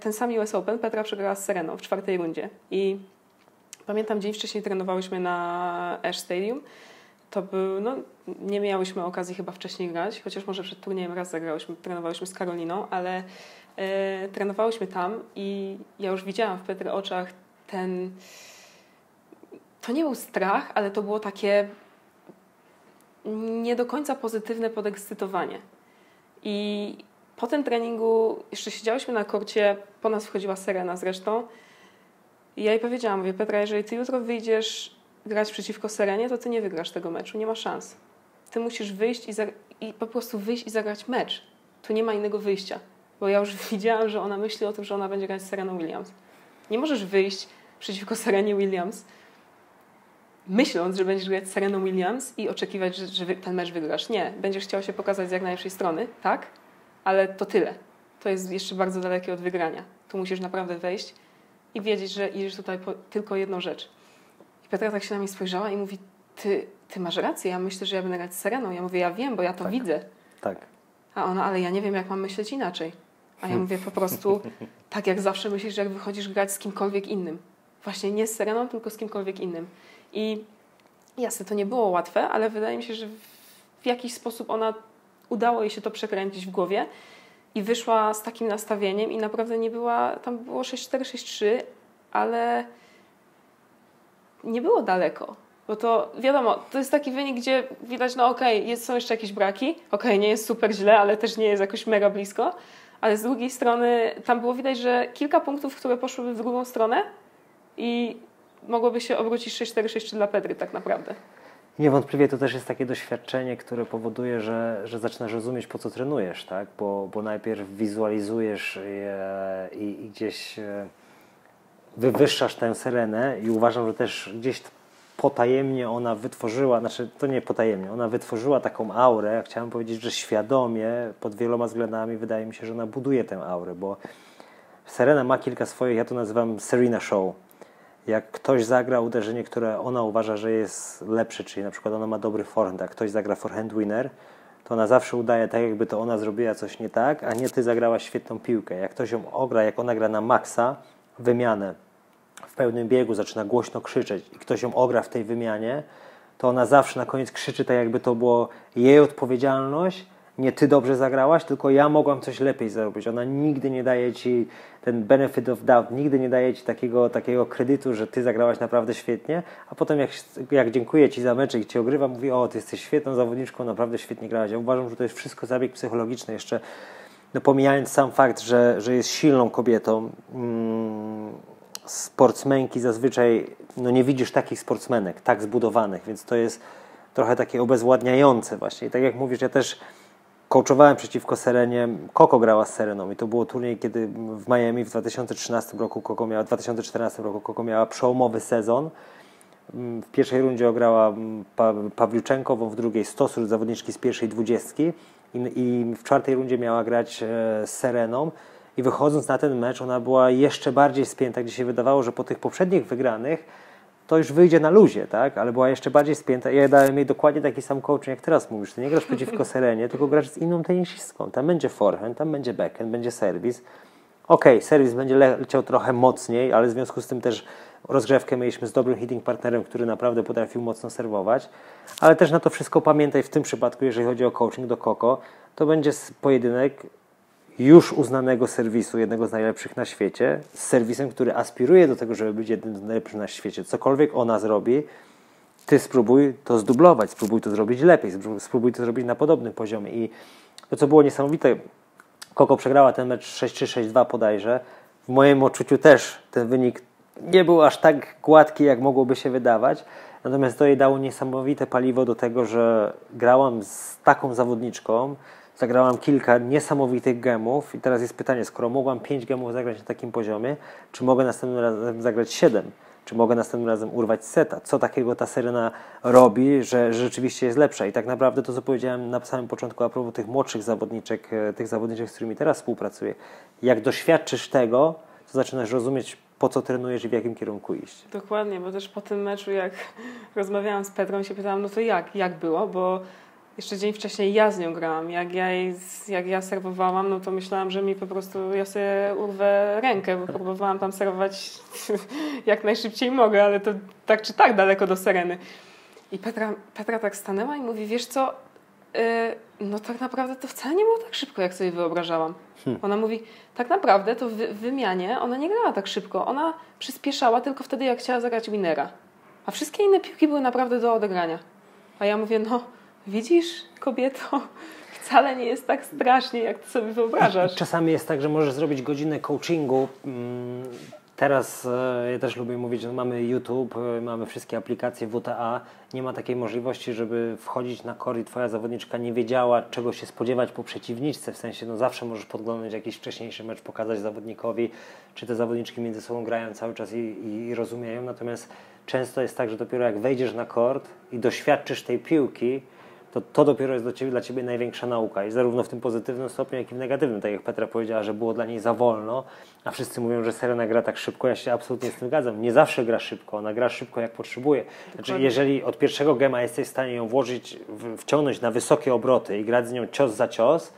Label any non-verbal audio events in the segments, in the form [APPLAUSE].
Ten sam US Open Petra przegrała z Sereną w czwartej rundzie i pamiętam dzień wcześniej trenowałyśmy na Ash Stadium. To był, no, nie miałyśmy okazji chyba wcześniej grać, chociaż może przed turniejem raz zagrałyśmy, trenowałyśmy z Karoliną, ale e, trenowałyśmy tam i ja już widziałam w Petry oczach ten, to nie był strach, ale to było takie nie do końca pozytywne podekscytowanie. I po tym treningu jeszcze siedziałyśmy na korcie, po nas wchodziła Serena zresztą. I ja jej powiedziałam, mówię, Petra, jeżeli ty jutro wyjdziesz grać przeciwko Serenie, to ty nie wygrasz tego meczu, nie ma szans. Ty musisz wyjść i, i po prostu wyjść i zagrać mecz. Tu nie ma innego wyjścia. Bo ja już [LAUGHS] widziałam, że ona myśli o tym, że ona będzie grać z Sereną Williams. Nie możesz wyjść przeciwko Serenie Williams, myśląc, że będziesz grać z Sereną Williams i oczekiwać, że, że ten mecz wygrasz. Nie, będziesz chciał się pokazać z jak najlepszej strony, tak? Ale to tyle. To jest jeszcze bardzo dalekie od wygrania. Tu musisz naprawdę wejść i wiedzieć, że idziesz tutaj po tylko jedną rzecz. I Petra tak się na mnie spojrzała i mówi, ty, ty masz rację, ja myślę, że ja będę grać z Sereną. Ja mówię, ja wiem, bo ja to tak. widzę. Tak. A ona, ale ja nie wiem, jak mam myśleć inaczej. A ja [LAUGHS] mówię po prostu, tak jak zawsze myślisz, że jak wychodzisz grać z kimkolwiek innym. Właśnie nie z Sereną, tylko z kimkolwiek innym. I jasne, to nie było łatwe, ale wydaje mi się, że w jakiś sposób ona udało jej się to przekręcić w głowie i wyszła z takim nastawieniem i naprawdę nie była, tam było 6-4, 6-3, ale nie było daleko. Bo to wiadomo, to jest taki wynik, gdzie widać, no okej, okay, są jeszcze jakieś braki, okej, okay, nie jest super źle, ale też nie jest jakoś mega blisko, ale z drugiej strony tam było widać, że kilka punktów, które poszłyby w drugą stronę i mogłoby się obrócić 6-4, 6-3 dla Pedry tak naprawdę. Niewątpliwie to też jest takie doświadczenie, które powoduje, że, że zaczynasz rozumieć, po co trenujesz, tak? Bo, bo najpierw wizualizujesz je i, i gdzieś e, wywyższasz tę serenę i uważam, że też gdzieś potajemnie ona wytworzyła, znaczy to nie potajemnie, ona wytworzyła taką aurę, chciałem powiedzieć, że świadomie, pod wieloma względami wydaje mi się, że ona buduje tę aurę, bo Serena ma kilka swoich, ja to nazywam Serena Show, jak ktoś zagra uderzenie, które ona uważa, że jest lepsze, czyli na przykład ona ma dobry forehand, a ktoś zagra forehand winner, to ona zawsze udaje tak, jakby to ona zrobiła coś nie tak, a nie ty zagrałaś świetną piłkę. Jak ktoś ją ogra, jak ona gra na maksa, wymianę w pełnym biegu, zaczyna głośno krzyczeć i ktoś ją ogra w tej wymianie, to ona zawsze na koniec krzyczy tak, jakby to było jej odpowiedzialność, nie ty dobrze zagrałaś, tylko ja mogłam coś lepiej zrobić. Ona nigdy nie daje ci ten benefit of doubt, nigdy nie daje ci takiego, takiego kredytu, że ty zagrałaś naprawdę świetnie, a potem jak, jak dziękuję ci za mecz i cię ogrywa, mówi, o, ty jesteś świetną zawodniczką, naprawdę świetnie grałaś. Ja uważam, że to jest wszystko zabieg psychologiczny jeszcze, no pomijając sam fakt, że, że jest silną kobietą, mm, sportsmenki zazwyczaj, no nie widzisz takich sportsmenek, tak zbudowanych, więc to jest trochę takie obezwładniające właśnie. I tak jak mówisz, ja też coachowałem przeciwko Serenie. Koko grała z Sereną i to było turniej, kiedy w Miami w 2013 roku Koko miała, w 2014 roku Koko miała przełomowy sezon. W pierwszej rundzie ograła pa Pawliuczenkową, w drugiej Stosur, zawodniczki z pierwszej dwudziestki i, i w czwartej rundzie miała grać e, z Sereną i wychodząc na ten mecz ona była jeszcze bardziej spięta, gdzie się wydawało, że po tych poprzednich wygranych to już wyjdzie na luzie, tak? Ale była jeszcze bardziej spięta. Ja dałem jej dokładnie taki sam coaching, jak teraz mówisz. Ty nie grasz przeciwko [LAUGHS] Serenie, tylko grasz z inną tenisistką. Tam będzie forehand, tam będzie backhand, będzie serwis. Okej, okay, serwis będzie leciał trochę mocniej, ale w związku z tym też rozgrzewkę mieliśmy z dobrym hitting partnerem, który naprawdę potrafił mocno serwować. Ale też na to wszystko pamiętaj w tym przypadku, jeżeli chodzi o coaching do Koko, to będzie pojedynek już uznanego serwisu, jednego z najlepszych na świecie, z serwisem, który aspiruje do tego, żeby być jednym z najlepszych na świecie. Cokolwiek ona zrobi, ty spróbuj to zdublować, spróbuj to zrobić lepiej, spróbuj to zrobić na podobnym poziomie. I to, co było niesamowite, Koko przegrała ten mecz 6-3, 6-2 bodajże. W moim odczuciu też ten wynik nie był aż tak gładki, jak mogłoby się wydawać. Natomiast to jej dało niesamowite paliwo do tego, że grałam z taką zawodniczką, Zagrałam kilka niesamowitych gemów i teraz jest pytanie, skoro mogłam 5 gemów zagrać na takim poziomie, czy mogę następnym razem zagrać 7? Czy mogę następnym razem urwać seta? Co takiego ta Serena robi, że, rzeczywiście jest lepsza? I tak naprawdę to, co powiedziałem na samym początku a propos tych młodszych zawodniczek, e, tych zawodniczek, z którymi teraz współpracuję. Jak doświadczysz tego, to zaczynasz rozumieć, po co trenujesz i w jakim kierunku iść. Dokładnie, bo też po tym meczu, jak [LAUGHS] rozmawiałam z Petrą, się pytałam, no to jak, jak było, bo jeszcze dzień wcześniej ja z nią grałam. Jak ja, jej, jak ja serwowałam, no to myślałam, że mi po prostu, ja sobie urwę rękę, bo próbowałam tam serwować [LAUGHS] jak najszybciej mogę, ale to tak czy tak daleko do Sereny. I Petra, Petra tak stanęła i mówi, wiesz co, yy, no tak naprawdę to wcale nie było tak szybko, jak sobie wyobrażałam. Hmm. Ona mówi, tak naprawdę to w wymianie ona nie grała tak szybko. Ona przyspieszała tylko wtedy, jak chciała zagrać winera. A wszystkie inne piłki były naprawdę do odegrania. A ja mówię, no widzisz, kobieto, wcale nie jest tak strasznie, jak ty sobie wyobrażasz. [LAUGHS] Czasami jest tak, że możesz zrobić godzinę coachingu. Mm, teraz e, ja też lubię mówić, że mamy YouTube, e, mamy wszystkie aplikacje WTA. Nie ma takiej możliwości, żeby wchodzić na kor i twoja zawodniczka nie wiedziała, czego się spodziewać po przeciwniczce. W sensie, no zawsze możesz podglądać jakiś wcześniejszy mecz, pokazać zawodnikowi, czy te zawodniczki między sobą grają cały czas i, i rozumieją. Natomiast często jest tak, że dopiero jak wejdziesz na kort i doświadczysz tej piłki, to to dopiero jest dla ciebie, dla ciebie największa nauka i zarówno w tym pozytywnym stopniu, jak i w negatywnym. Tak jak Petra powiedziała, że było dla niej za wolno, a wszyscy mówią, że Serena gra tak szybko, ja się absolutnie z tym zgadzam. Nie zawsze gra szybko, ona gra szybko jak potrzebuje. Znaczy, jeżeli od pierwszego gema jesteś w stanie ją włożyć, wciągnąć na wysokie obroty i grać z nią cios za cios,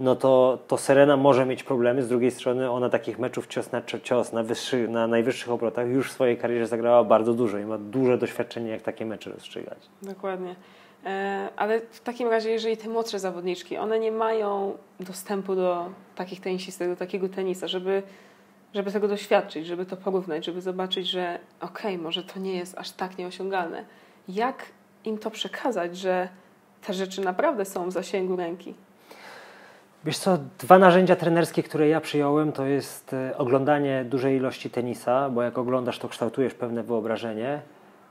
no to, to Serena może mieć problemy. Z drugiej strony ona takich meczów cios na cios na, wyższy, na najwyższych obrotach już w swojej karierze zagrała bardzo dużo i ma duże doświadczenie, jak takie mecze rozstrzygać. Dokładnie. E, ale w takim razie, jeżeli te młodsze zawodniczki, one nie mają dostępu do takich tenisistek, do takiego tenisa, żeby, żeby tego doświadczyć, żeby to porównać, żeby zobaczyć, że okej, okay, może to nie jest aż tak nieosiągalne. Jak im to przekazać, że te rzeczy naprawdę są w zasięgu ręki? Wiesz co, dwa narzędzia trenerskie, które ja przyjąłem, to jest e, oglądanie dużej ilości tenisa, bo jak oglądasz, to kształtujesz pewne wyobrażenie.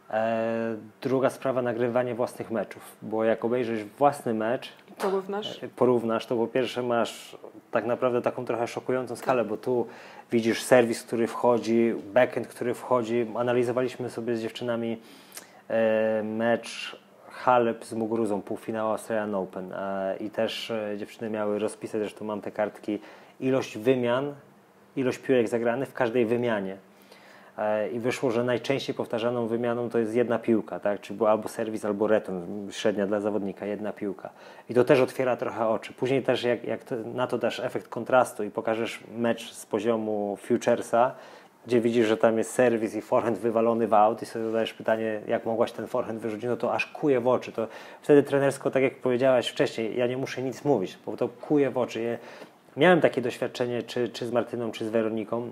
E, druga sprawa, nagrywanie własnych meczów, bo jak obejrzysz własny mecz, porównasz, e, porównasz to po pierwsze masz tak naprawdę taką trochę szokującą skalę, bo tu widzisz serwis, który wchodzi, backend, który wchodzi. Analizowaliśmy sobie z dziewczynami mecz Halep z Muguruzą, półfinał Australian Open e, i też e, dziewczyny miały rozpisać, zresztą mam te kartki, ilość wymian, ilość piłek zagranych w każdej wymianie. E, I wyszło, że najczęściej powtarzaną wymianą to jest jedna piłka, tak? czyli było albo serwis, albo return, średnia dla zawodnika, jedna piłka. I to też otwiera trochę oczy. Później też jak, jak na to dasz efekt kontrastu i pokażesz mecz z poziomu futuresa, gdzie widzisz, że tam jest serwis i forehand wywalony w aut i sobie zadajesz pytanie, jak mogłaś ten forehand wyrzucić, no to aż kuje w oczy. To wtedy trenersko, tak jak powiedziałaś wcześniej, ja nie muszę nic mówić, bo to kuje w oczy. miałem takie doświadczenie, czy, czy z Martyną, czy z Weroniką,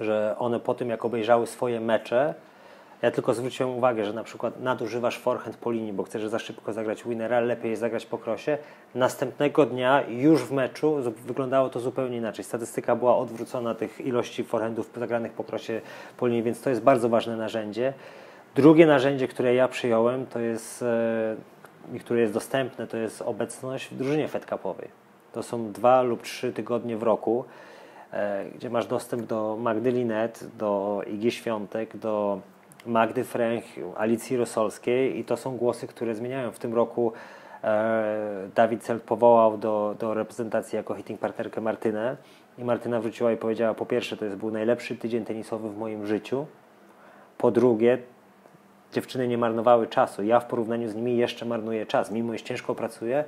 że one po tym, jak obejrzały swoje mecze, ja tylko zwróciłem uwagę, że na przykład nadużywasz forehand po linii, bo chcesz za szybko zagrać winera, lepiej zagrać po krosie. Następnego dnia już w meczu wyglądało to zupełnie inaczej. Statystyka była odwrócona tych ilości forehandów zagranych po krosie po linii, więc to jest bardzo ważne narzędzie. Drugie narzędzie, które ja przyjąłem, to jest e, i które jest dostępne, to jest obecność w drużynie Fed Cupowej. To są dwa lub trzy tygodnie w roku, gdzie masz dostęp do Magdy Linet, do Igi Świątek, do Magdy Fręch, Alicji Rosolskiej i to są głosy, które zmieniają. W tym roku e, Dawid Cel powołał do, do reprezentacji jako hitting partnerkę Martynę i Martyna wróciła i powiedziała po pierwsze to jest był najlepszy tydzień tenisowy w moim życiu, po drugie dziewczyny nie marnowały czasu, ja w porównaniu z nimi jeszcze marnuję czas, mimo iż ciężko pracuję,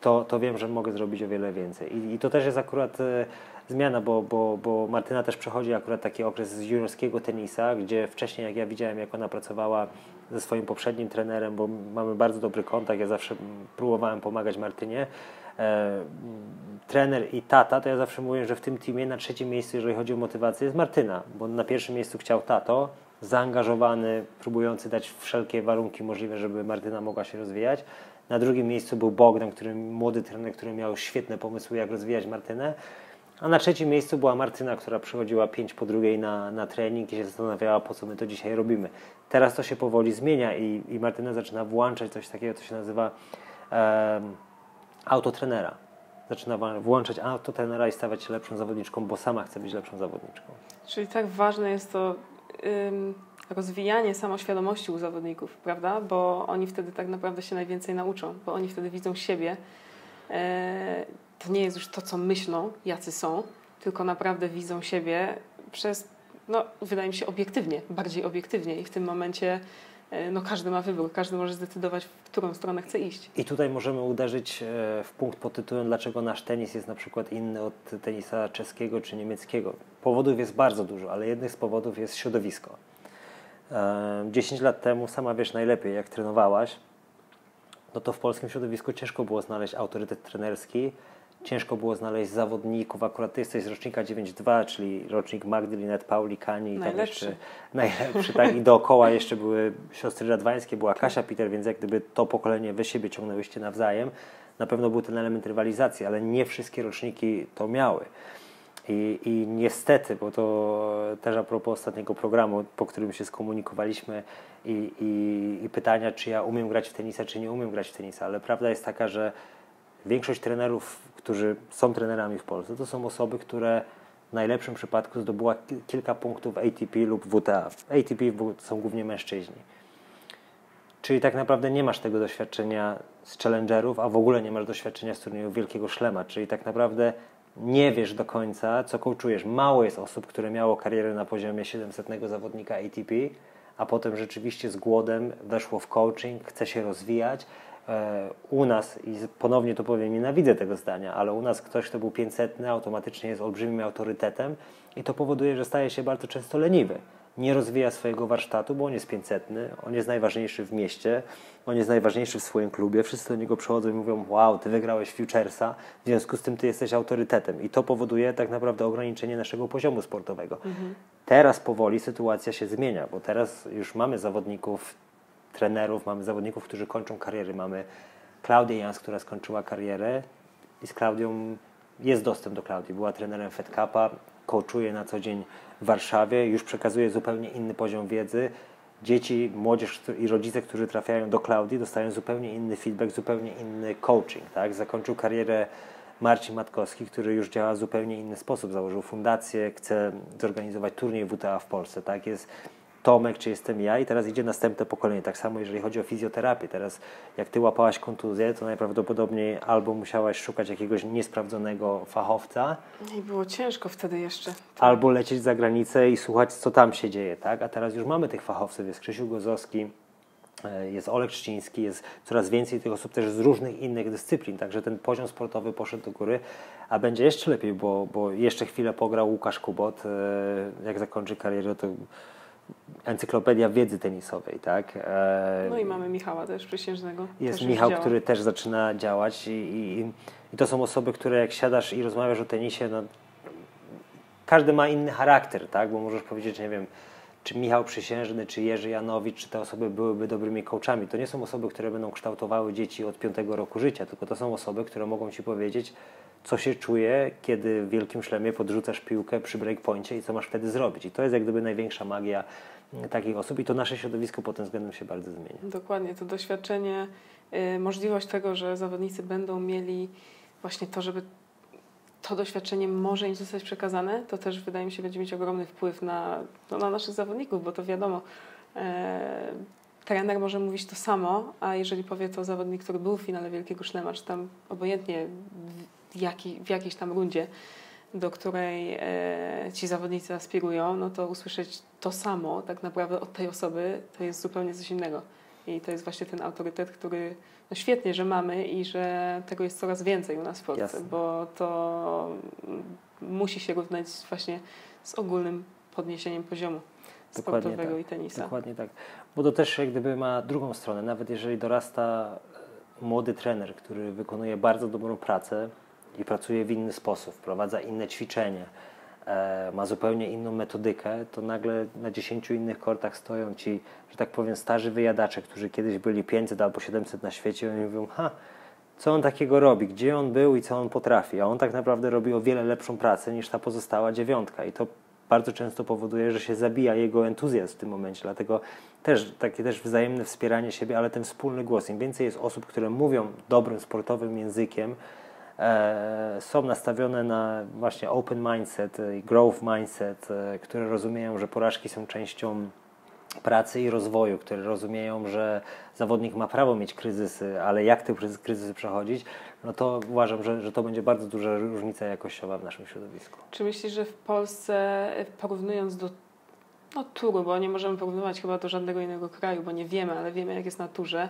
to, to wiem, że mogę zrobić o wiele więcej. I, i to też jest akurat e, zmiana, bo, bo, bo Martyna też przechodzi akurat taki okres z juniorskiego tenisa, gdzie wcześniej, jak ja widziałem, jak ona pracowała ze swoim poprzednim trenerem, bo mamy bardzo dobry kontakt, ja zawsze próbowałem pomagać Martynie. E, trener i tata, to ja zawsze mówię, że w tym teamie na trzecim miejscu, jeżeli chodzi o motywację, jest Martyna, bo na pierwszym miejscu chciał tato, zaangażowany, próbujący dać wszelkie warunki możliwe, żeby Martyna mogła się rozwijać. Na drugim miejscu był Bogdan, który, młody trener, który miał świetne pomysły, jak rozwijać Martynę. A na trzecim miejscu była Martyna, która przychodziła pięć po drugiej na, na trening i się zastanawiała, po co my to dzisiaj robimy. Teraz to się powoli zmienia i, i Martyna zaczyna włączać coś takiego, co się nazywa um, autotrenera. Zaczyna włączać autotrenera i stawać się lepszą zawodniczką, bo sama chce być lepszą zawodniczką. Czyli tak ważne jest to ym, rozwijanie samoświadomości u zawodników, prawda? Bo oni wtedy tak naprawdę się najwięcej nauczą, bo oni wtedy widzą siebie. E, to nie jest już to, co myślą, jacy są, tylko naprawdę widzą siebie przez, no wydaje mi się, obiektywnie, bardziej obiektywnie i w tym momencie e, no każdy ma wybór, każdy może zdecydować, w którą stronę chce iść. I tutaj możemy uderzyć e, w punkt pod tytułem, dlaczego nasz tenis jest na przykład inny od tenisa czeskiego czy niemieckiego. Powodów jest bardzo dużo, ale jednym z powodów jest środowisko. 10 lat temu, sama wiesz najlepiej, jak trenowałaś, no to w polskim środowisku ciężko było znaleźć autorytet trenerski, ciężko było znaleźć zawodników. Akurat ty jesteś z rocznika 9.2, czyli rocznik Magdy, Linet, Pauli, Kani. I. Tam jeszcze, najlepszy, tak. I dookoła jeszcze [LAUGHS] były siostry Radwańskie, była Kasia Peter, więc jak gdyby to pokolenie wy siebie ciągnęłyście nawzajem, na pewno był ten element rywalizacji, ale nie wszystkie roczniki to miały. I, I niestety, bo to też a propos ostatniego programu, po którym się skomunikowaliśmy i, i, i pytania, czy ja umiem grać w tenisa, czy nie umiem grać w tenisa, ale prawda jest taka, że większość trenerów, którzy są trenerami w Polsce, to są osoby, które w najlepszym przypadku zdobyła kilka punktów ATP lub WTA. ATP są głównie mężczyźni. Czyli tak naprawdę nie masz tego doświadczenia z challengerów, a w ogóle nie masz doświadczenia z turnieju Wielkiego Szlema. Czyli tak naprawdę nie wiesz do końca, co coachujesz. Mało jest osób, które miało karierę na poziomie 700 zawodnika ATP, a potem rzeczywiście z głodem weszło w coaching, chce się rozwijać. E, u nas, i ponownie to powiem, nienawidzę tego zdania, ale u nas ktoś, kto był 500, automatycznie jest olbrzymim autorytetem i to powoduje, że staje się bardzo często leniwy nie rozwija swojego warsztatu, bo on jest 500, on jest najważniejszy w mieście, on jest najważniejszy w swoim klubie. Wszyscy do niego przychodzą i mówią: Wow, ty wygrałeś Futuresa, w związku z tym ty jesteś autorytetem. I to powoduje tak naprawdę ograniczenie naszego poziomu sportowego. Mhm. Teraz powoli sytuacja się zmienia, bo teraz już mamy zawodników, trenerów, mamy zawodników, którzy kończą kariery. Mamy Klaudię Jans, która skończyła karierę i z Klaudią jest dostęp do Klaudii. Była trenerem Fed Cupa, coachuje na co dzień w Warszawie, już przekazuje zupełnie inny poziom wiedzy. Dzieci, młodzież i rodzice, którzy trafiają do Klaudii, dostają zupełnie inny feedback, zupełnie inny coaching. Tak? Zakończył karierę Marcin Matkowski, który już działa w zupełnie inny sposób. Założył fundację, chce zorganizować turniej WTA w Polsce. Tak? Jest Tomek, czy jestem ja i teraz idzie następne pokolenie. Tak samo jeżeli chodzi o fizjoterapię. Teraz jak ty łapałaś kontuzję, to najprawdopodobniej albo musiałaś szukać jakiegoś niesprawdzonego fachowca. I było ciężko wtedy jeszcze. Albo lecieć za granicę i słuchać, co tam się dzieje, tak? A teraz już mamy tych fachowców. Jest Krzysiu Gozowski, e, jest Olek Szczciński, jest coraz więcej tych osób też z różnych innych dyscyplin, także ten poziom sportowy poszedł do góry, a będzie jeszcze lepiej, bo, bo jeszcze chwilę pograł Łukasz Kubot, e, jak zakończy karierę, to encyklopedia wiedzy tenisowej, tak? E, no i mamy Michała też przysiężnego. Jest też Michał, który też zaczyna działać i, i, i, to są osoby, które jak siadasz i rozmawiasz o tenisie, no, każdy ma inny charakter, tak? Bo możesz powiedzieć, nie wiem, czy Michał Przysiężny, czy Jerzy Janowicz, czy te osoby byłyby dobrymi coachami. To nie są osoby, które będą kształtowały dzieci od piątego roku życia, tylko to są osoby, które mogą Ci powiedzieć, co się czuje, kiedy w wielkim szlemie podrzucasz piłkę przy breakpoincie i co masz wtedy zrobić. I to jest jak gdyby największa magia mm, takich osób i to nasze środowisko pod tym względem się bardzo zmienia. Dokładnie, to doświadczenie, yy, możliwość tego, że zawodnicy będą mieli właśnie to, żeby to doświadczenie może im zostać przekazane, to też wydaje mi się będzie mieć ogromny wpływ na, no, na naszych zawodników, bo to wiadomo, e, trener może mówić to samo, a jeżeli powie to zawodnik, który był w finale Wielkiego Szlema, czy tam obojętnie w, jaki, w jakiejś tam rundzie, do której e, ci zawodnicy aspirują, no to usłyszeć to samo tak naprawdę od tej osoby to jest zupełnie coś innego. I to jest właśnie ten autorytet, który no świetnie, że mamy i że tego jest coraz więcej u nas w Polsce, Jasne. bo to musi się równać właśnie z ogólnym podniesieniem poziomu dokładnie sportowego tak, i tenisa. Dokładnie tak. Bo to też jak gdyby ma drugą stronę. Nawet jeżeli dorasta e, młody trener, który wykonuje bardzo dobrą pracę i pracuje w inny sposób, wprowadza inne ćwiczenie, E, ma zupełnie inną metodykę, to nagle na 10 innych kortach stoją ci, że tak powiem, starzy wyjadacze, którzy kiedyś byli 500 albo 700 na świecie i oni mówią, ha, co on takiego robi, gdzie on był i co on potrafi, a on tak naprawdę robi o wiele lepszą pracę niż ta pozostała dziewiątka i to bardzo często powoduje, że się zabija jego entuzjazm w tym momencie, dlatego też takie też wzajemne wspieranie siebie, ale ten wspólny głos, im więcej jest osób, które mówią dobrym sportowym językiem, E, są nastawione na właśnie open mindset i growth mindset, e, które rozumieją, że porażki są częścią pracy i rozwoju, które rozumieją, że zawodnik ma prawo mieć kryzysy, ale jak te kryzysy przechodzić, no to uważam, że, że to będzie bardzo duża różnica jakościowa w naszym środowisku. Czy myślisz, że w Polsce, porównując do no turu, bo nie możemy porównywać chyba do żadnego innego kraju, bo nie wiemy, ale wiemy jak jest na turze.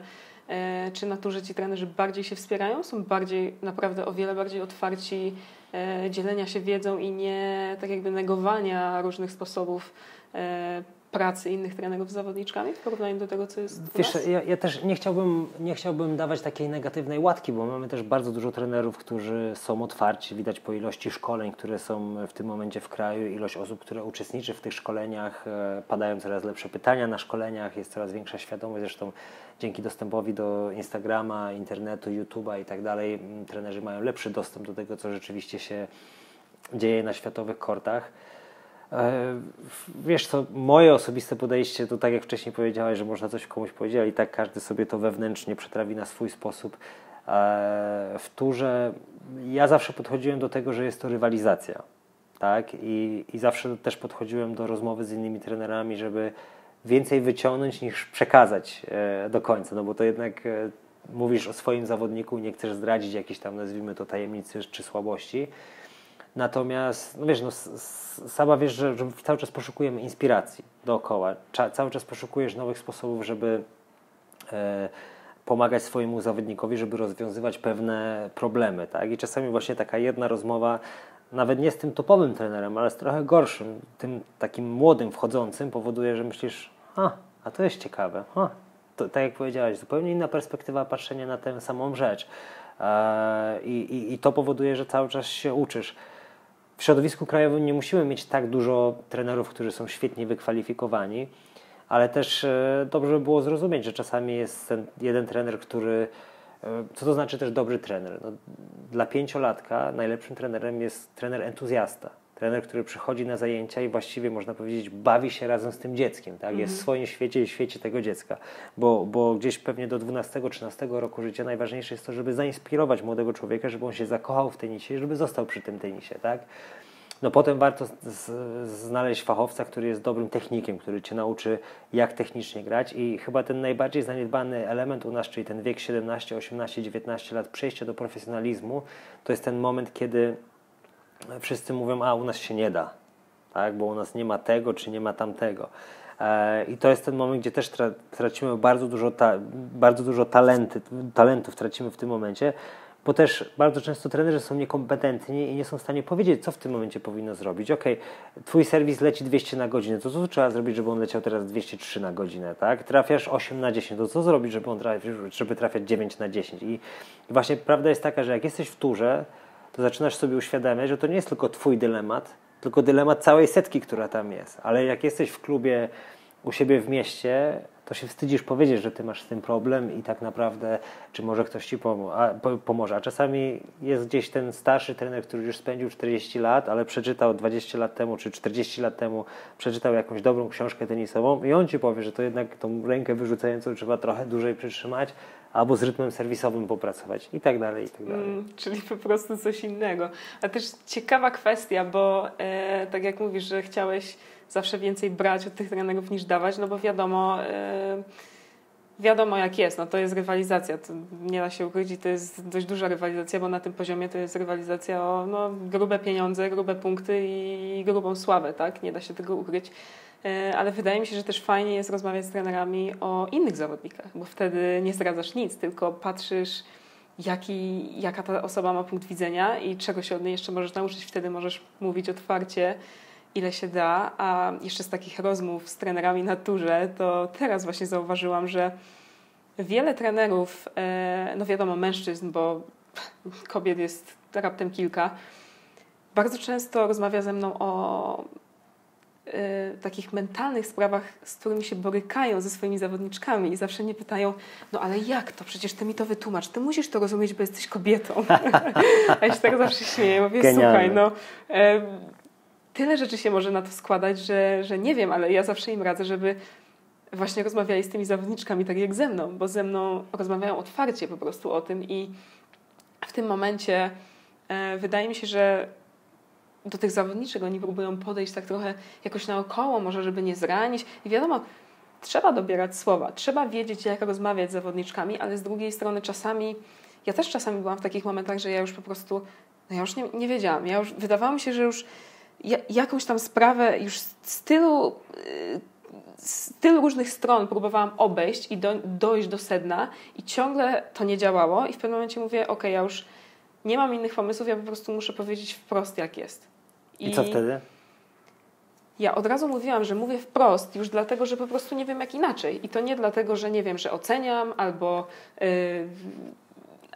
E, czy na turze ci trenerzy bardziej się wspierają? Są bardziej, naprawdę o wiele bardziej otwarci e, dzielenia się wiedzą i nie tak jakby negowania różnych sposobów e, pracy innych trenerów z zawodniczkami w porównaniu do tego, co jest Wiesz, ja, ja, też nie chciałbym, nie chciałbym dawać takiej negatywnej łatki, bo mamy też bardzo dużo trenerów, którzy są otwarci, widać po ilości szkoleń, które są w tym momencie w kraju, ilość osób, które uczestniczy w tych szkoleniach, e, padają coraz lepsze pytania na szkoleniach, jest coraz większa świadomość, zresztą dzięki dostępowi do Instagrama, internetu, YouTube'a i tak dalej, trenerzy mają lepszy dostęp do tego, co rzeczywiście się dzieje na światowych kortach. E, wiesz co, moje osobiste podejście to tak jak wcześniej powiedziałeś, że można coś komuś powiedzieć, ale i tak każdy sobie to wewnętrznie przetrawi na swój sposób. E, w turze ja zawsze podchodziłem do tego, że jest to rywalizacja. Tak? I, I zawsze też podchodziłem do rozmowy z innymi trenerami, żeby więcej wyciągnąć niż przekazać e, do końca, no bo to jednak mówisz o swoim zawodniku, nie chcesz zdradzić jakiejś tam, nazwijmy to, tajemnicy czy słabości. Natomiast, no wiesz, no, sama wiesz, że, że cały czas poszukujemy inspiracji dookoła. Cza, cały czas poszukujesz nowych sposobów, żeby e, pomagać swojemu zawodnikowi, żeby rozwiązywać pewne problemy. Tak? I czasami właśnie taka jedna rozmowa, nawet nie z tym topowym trenerem, ale z trochę gorszym, tym takim młodym, wchodzącym, powoduje, że myślisz, a, a to jest ciekawe. A, to, tak jak powiedziałeś, zupełnie inna perspektywa patrzenia na tę samą rzecz. E, i, i, I to powoduje, że cały czas się uczysz w środowisku krajowym nie musimy mieć tak dużo trenerów, którzy są świetnie wykwalifikowani, ale też e, dobrze by było zrozumieć, że czasami jest ten jeden trener, który. E, co to znaczy też dobry trener? No, dla pięciolatka najlepszym trenerem jest trener entuzjasta. Trener, który przychodzi na zajęcia i właściwie można powiedzieć, bawi się razem z tym dzieckiem, tak? jest w mhm. swoim świecie i świecie tego dziecka. Bo, bo gdzieś pewnie do 12-13 roku życia najważniejsze jest to, żeby zainspirować młodego człowieka, żeby on się zakochał w tenisie i żeby został przy tym tenisie. Tak? No potem warto znaleźć fachowca, który jest dobrym technikiem, który cię nauczy, jak technicznie grać. I chyba ten najbardziej zaniedbany element u nas, czyli ten wiek 17, 18, 19 lat, przejście do profesjonalizmu, to jest ten moment, kiedy wszyscy mówią, a u nas się nie da, tak? bo u nas nie ma tego, czy nie ma tamtego. E, I to jest ten moment, gdzie też tracimy bardzo dużo, ta, bardzo dużo talenty, talentów tracimy w tym momencie, bo też bardzo często trenerzy są niekompetentni i nie są w stanie powiedzieć, co w tym momencie powinno zrobić. Ok, twój serwis leci 200 na godzinę, to co trzeba zrobić, żeby on leciał teraz 203 na godzinę, tak? Trafiasz 8 na 10, to co zrobić, żeby on trafił, żeby trafiać 9 na 10? I właśnie prawda jest taka, że jak jesteś w turze, to zaczynasz sobie uświadamiać, że to nie jest tylko twój dylemat, tylko dylemat całej setki, która tam jest. Ale jak jesteś w klubie u siebie w mieście, to się wstydzisz powiedzieć, że ty masz z tym problem i tak naprawdę, czy może ktoś ci pomo pomoże. A czasami jest gdzieś ten starszy trener, który już spędził 40 lat, ale przeczytał 20 lat temu, czy 40 lat temu, przeczytał jakąś dobrą książkę tenisową i on ci powie, że to jednak tą rękę wyrzucającą trzeba trochę dłużej przytrzymać, albo z rytmem serwisowym popracować i tak dalej, i tak dalej. Mm, czyli po prostu coś innego. A też ciekawa kwestia, bo e, tak jak mówisz, że chciałeś zawsze więcej brać od tych trenerów niż dawać, no bo wiadomo, yy, wiadomo jak jest, no to jest rywalizacja, to nie da się ukryć i to jest dość duża rywalizacja, bo na tym poziomie to jest rywalizacja o no, grube pieniądze, grube punkty i grubą sławę, tak? Nie da się tego ukryć. Yy, ale wydaje mi się, że też fajnie jest rozmawiać z trenerami o innych zawodnikach, bo wtedy nie zdradzasz nic, tylko patrzysz, jaki, jaka ta osoba ma punkt widzenia i czego się od niej jeszcze możesz nauczyć. Wtedy możesz mówić otwarcie, ile się da, a jeszcze z takich rozmów z trenerami na turze, to teraz właśnie zauważyłam, że wiele trenerów, e, no wiadomo, mężczyzn, bo kobiet jest raptem kilka, bardzo często rozmawia ze mną o e, takich mentalnych sprawach, z którymi się borykają ze swoimi zawodniczkami i zawsze mnie pytają, no ale jak to? Przecież ty mi to wytłumacz, ty musisz to rozumieć, bo jesteś kobietą. [LAUGHS] a ja się tak zawsze śmieję, mówię, Genialne. słuchaj, no tyle rzeczy się może na to składać, że, że nie wiem, ale ja zawsze im radzę, żeby właśnie rozmawiali z tymi zawodniczkami tak jak ze mną, bo ze mną rozmawiają otwarcie po prostu o tym i w tym momencie e, wydaje mi się, że do tych zawodniczek oni próbują podejść tak trochę jakoś naokoło, może żeby nie zranić i wiadomo, trzeba dobierać słowa, trzeba wiedzieć jak rozmawiać z zawodniczkami, ale z drugiej strony czasami, ja też czasami byłam w takich momentach, że ja już po prostu, no ja już nie, nie wiedziałam, ja już, wydawało mi się, że już jakąś tam sprawę już z tylu, y, z tylu różnych stron próbowałam obejść i do, dojść do sedna i ciągle to nie działało i w pewnym momencie mówię, ok, ja już nie mam innych pomysłów, ja po prostu muszę powiedzieć wprost jak jest. I, I co wtedy? Ja od razu mówiłam, że mówię wprost, już dlatego, że po prostu nie wiem jak inaczej. I to nie dlatego, że nie wiem, że oceniam albo, yy,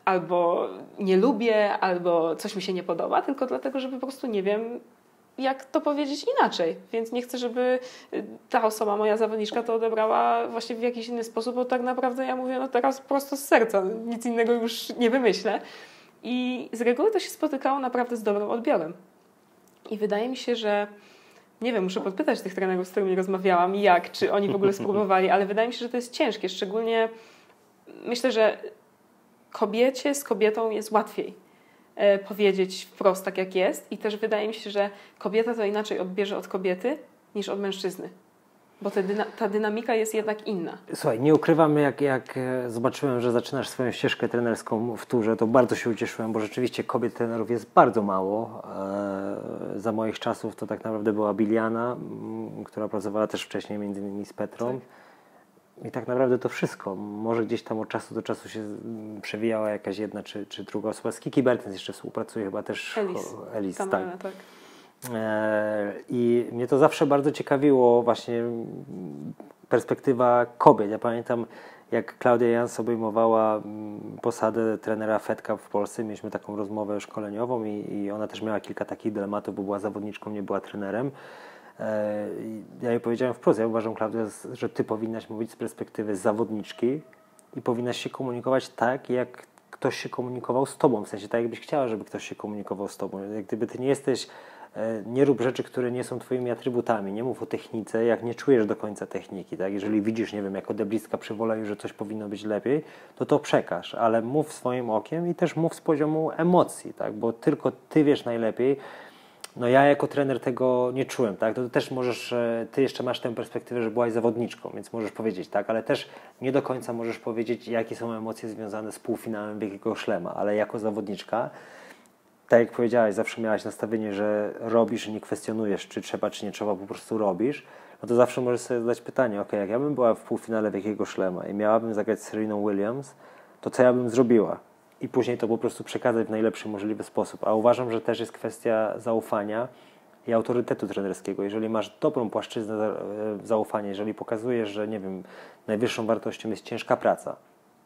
albo nie lubię, albo coś mi się nie podoba, tylko dlatego, że po prostu nie wiem, jak to powiedzieć inaczej. Więc nie chcę, żeby y, ta osoba, moja zawodniczka, to odebrała właśnie w jakiś inny sposób, bo tak naprawdę ja mówię no teraz prosto z serca, nic innego już nie wymyślę. I z reguły to się spotykało naprawdę z dobrym odbiorem. I wydaje mi się, że nie wiem, muszę podpytać tych trenerów, z którymi rozmawiałam, jak, czy oni w ogóle [LAUGHS] spróbowali, ale wydaje mi się, że to jest ciężkie, szczególnie myślę, że kobiecie z kobietą jest łatwiej e, powiedzieć wprost tak, jak jest i też wydaje mi się, że kobieta to inaczej odbierze od kobiety niż od mężczyzny. Bo dyna ta dynamika jest jednak inna. Słuchaj, nie ukrywam, jak, jak e, zobaczyłem, że zaczynasz swoją ścieżkę trenerską w turze, to bardzo się ucieszyłem, bo rzeczywiście kobiet trenerów jest bardzo mało. E, za moich czasów to tak naprawdę była Biliana, która pracowała też wcześniej między innymi z Petrą. Tak. I tak naprawdę to wszystko. Może gdzieś tam od czasu do czasu się przewijała jakaś jedna czy, czy druga osoba. Z Kiki Bertens jeszcze współpracuje chyba też. Elis. Elis tak. tak. E, I mnie to zawsze bardzo ciekawiło, właśnie perspektywa kobiet. Ja pamiętam, jak Klaudia Jans obejmowała mm, posadę trenera Fedka w Polsce, mieliśmy taką rozmowę szkoleniową i, i ona też miała kilka takich dylematów, bo była zawodniczką, nie była trenerem. E, ja jej powiedziałem wprost, ja uważam, Klaudia, że ty powinnaś mówić z perspektywy zawodniczki i powinnaś się komunikować tak, jak ktoś się komunikował z tobą, w sensie tak, jakbyś chciała, żeby ktoś się komunikował z tobą. Jak gdyby ty nie jesteś nie rób rzeczy, które nie są Twoimi atrybutami. Nie mów o technice, jak nie czujesz do końca techniki. Tak? Jeżeli widzisz, nie wiem, jako deblistka przy że coś powinno być lepiej, to to przekaż, ale mów swoim okiem i też mów z poziomu emocji, tak? bo tylko Ty wiesz najlepiej. No ja jako trener tego nie czułem, tak? To też możesz, e, ty jeszcze masz tę perspektywę, że byłaś zawodniczką, więc możesz powiedzieć, tak? Ale też nie do końca możesz powiedzieć, jakie są emocje związane z półfinałem Wielkiego Szlema, ale jako zawodniczka tak jak powiedziałaś, zawsze miałaś nastawienie, że robisz i nie kwestionujesz, czy trzeba, czy nie trzeba, po prostu robisz, no to zawsze możesz sobie zadać pytanie, ok, jak ja bym była w półfinale Wielkiego Szlema i miałabym zagrać z Sereną Williams, to co ja bym zrobiła? I później to po prostu przekazać w najlepszy możliwy sposób. A uważam, że też jest kwestia zaufania i autorytetu trenerskiego. Jeżeli masz dobrą płaszczyznę e, zaufania, jeżeli pokazujesz, że nie wiem, najwyższą wartością jest ciężka praca,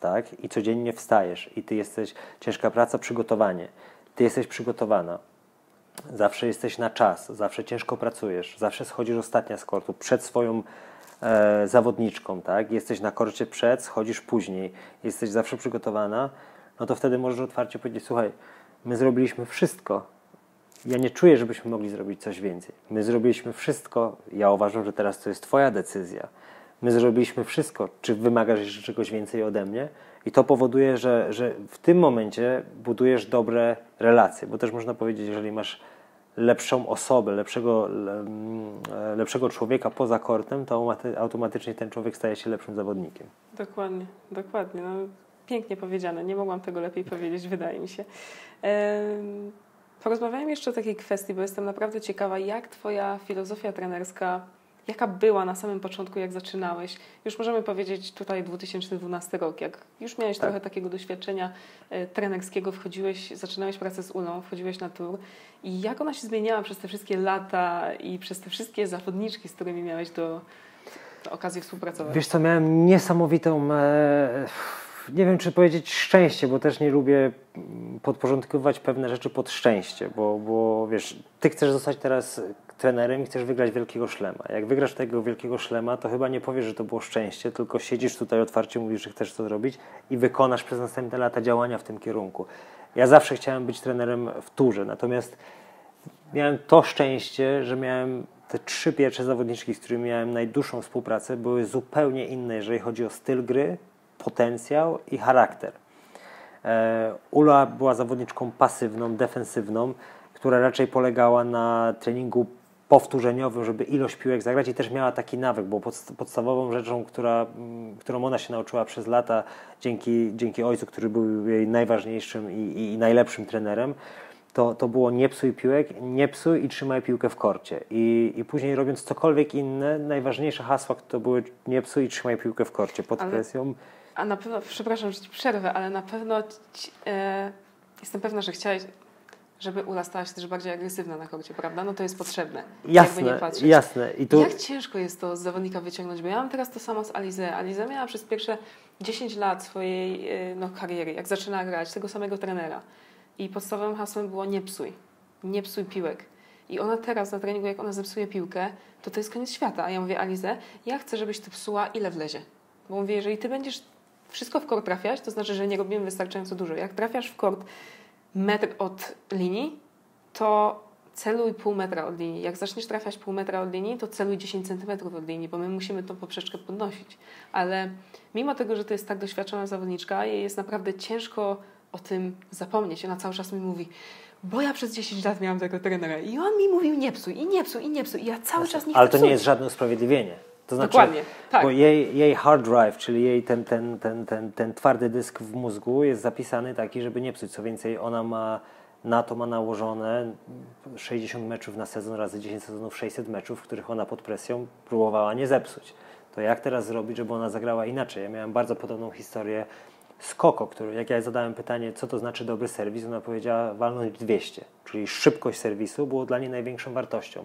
tak? I codziennie wstajesz i ty jesteś ciężka praca, przygotowanie ty jesteś przygotowana. Zawsze jesteś na czas, zawsze ciężko pracujesz, zawsze schodzisz ostatnia z kortu przed swoją e, zawodniczką, tak? Jesteś na korcie przed, schodzisz później, jesteś zawsze przygotowana, no to wtedy możesz otwarcie powiedzieć: Słuchaj, my zrobiliśmy wszystko. Ja nie czuję, żebyśmy mogli zrobić coś więcej. My zrobiliśmy wszystko. Ja uważam, że teraz to jest Twoja decyzja. My zrobiliśmy wszystko. Czy wymagasz jeszcze czegoś więcej ode mnie? I to powoduje, że, że w tym momencie budujesz dobre relacje, bo też można powiedzieć, jeżeli masz lepszą osobę, lepszego, lepszego człowieka poza kortem, to automatycznie ten człowiek staje się lepszym zawodnikiem. Dokładnie, dokładnie. No, pięknie powiedziane. Nie mogłam tego lepiej powiedzieć, wydaje mi się. Porozmawiajmy jeszcze o takiej kwestii, bo jestem naprawdę ciekawa, jak Twoja filozofia trenerska jaka była na samym początku, jak zaczynałeś? Już możemy powiedzieć tutaj 2012 rok, jak już miałeś tak. trochę takiego doświadczenia e, trenerskiego, wchodziłeś, zaczynałeś pracę z Ulą, wchodziłeś na tour i jak ona się zmieniała przez te wszystkie lata i przez te wszystkie zawodniczki, z którymi miałeś do, do okazji współpracować? Wiesz co, miałem niesamowitą... E nie wiem, czy powiedzieć szczęście, bo też nie lubię podporządkowywać pewne rzeczy pod szczęście, bo, bo wiesz, ty chcesz zostać teraz trenerem i chcesz wygrać wielkiego szlema. Jak wygrasz tego wielkiego szlema, to chyba nie powiesz, że to było szczęście, tylko siedzisz tutaj otwarcie, mówisz, że chcesz to zrobić i wykonasz przez następne lata działania w tym kierunku. Ja zawsze chciałem być trenerem w turze, natomiast miałem to szczęście, że miałem te trzy pierwsze zawodniczki, z którymi miałem najdłuższą współpracę, były zupełnie inne, jeżeli chodzi o styl gry, potencjał i charakter. E, Ula była zawodniczką pasywną, defensywną, która raczej polegała na treningu powtórzeniowym, żeby ilość piłek zagrać i też miała taki nawyk, bo podstawową rzeczą, która, mm, którą ona się nauczyła przez lata dzięki, dzięki ojcu, który był jej najważniejszym i, i najlepszym trenerem, to, to było nie psuj piłek, nie psuj i trzymaj piłkę w korcie. I, I później robiąc cokolwiek inne, najważniejsze hasła to były nie psuj i trzymaj piłkę w korcie pod ale, presją. A na pewno, przepraszam, że ci przerwę, ale na pewno ci, e, jestem pewna, że chciałeś, żeby Ula stała się też bardziej agresywna na korcie, prawda? No to jest potrzebne. Jasne, jasne. I tu... Jak ciężko jest to z zawodnika wyciągnąć? Bo ja mam teraz to samo z Alizę. Aliza miała przez pierwsze 10 lat swojej e, no, kariery, jak zaczyna grać, tego samego trenera. I podstawowym hasłem było nie psuj. Nie psuj piłek. I ona teraz na treningu, jak ona zepsuje piłkę, to to jest koniec świata. A ja mówię, Alizę, ja chcę, żebyś ty psuła ile wlezie. Bo mówię, jeżeli ty będziesz wszystko w kort trafiać, to znaczy, że nie robimy wystarczająco dużo. Jak trafiasz w kort metr od linii, to celuj pół metra od linii. Jak zaczniesz trafiać pół metra od linii, to celuj 10 centymetrów od linii, bo my musimy tą poprzeczkę podnosić. Ale mimo tego, że to jest tak doświadczona zawodniczka, jej jest naprawdę ciężko o tym zapomnieć. Ona cały czas mi mówi, bo ja przez 10 lat miałam tego trenera i on mi mówił nie psuj, i nie psuj, i nie psuj. I ja cały czas nie chcę Ale to nie jest żadne usprawiedliwienie. To znaczy, Dokładnie, tak. Bo jej, jej hard drive, czyli jej ten, ten, ten, ten, ten twardy dysk w mózgu jest zapisany taki, żeby nie psuć. Co więcej, ona ma na to ma nałożone 60 meczów na sezon razy 10 sezonów, 600 meczów, w których ona pod presją próbowała nie zepsuć. To jak teraz zrobić, żeby ona zagrała inaczej? Ja miałem bardzo podobną historię z Koko, który, jak ja zadałem pytanie, co to znaczy dobry serwis, ona powiedziała walnąć 200, czyli szybkość serwisu było dla niej największą wartością.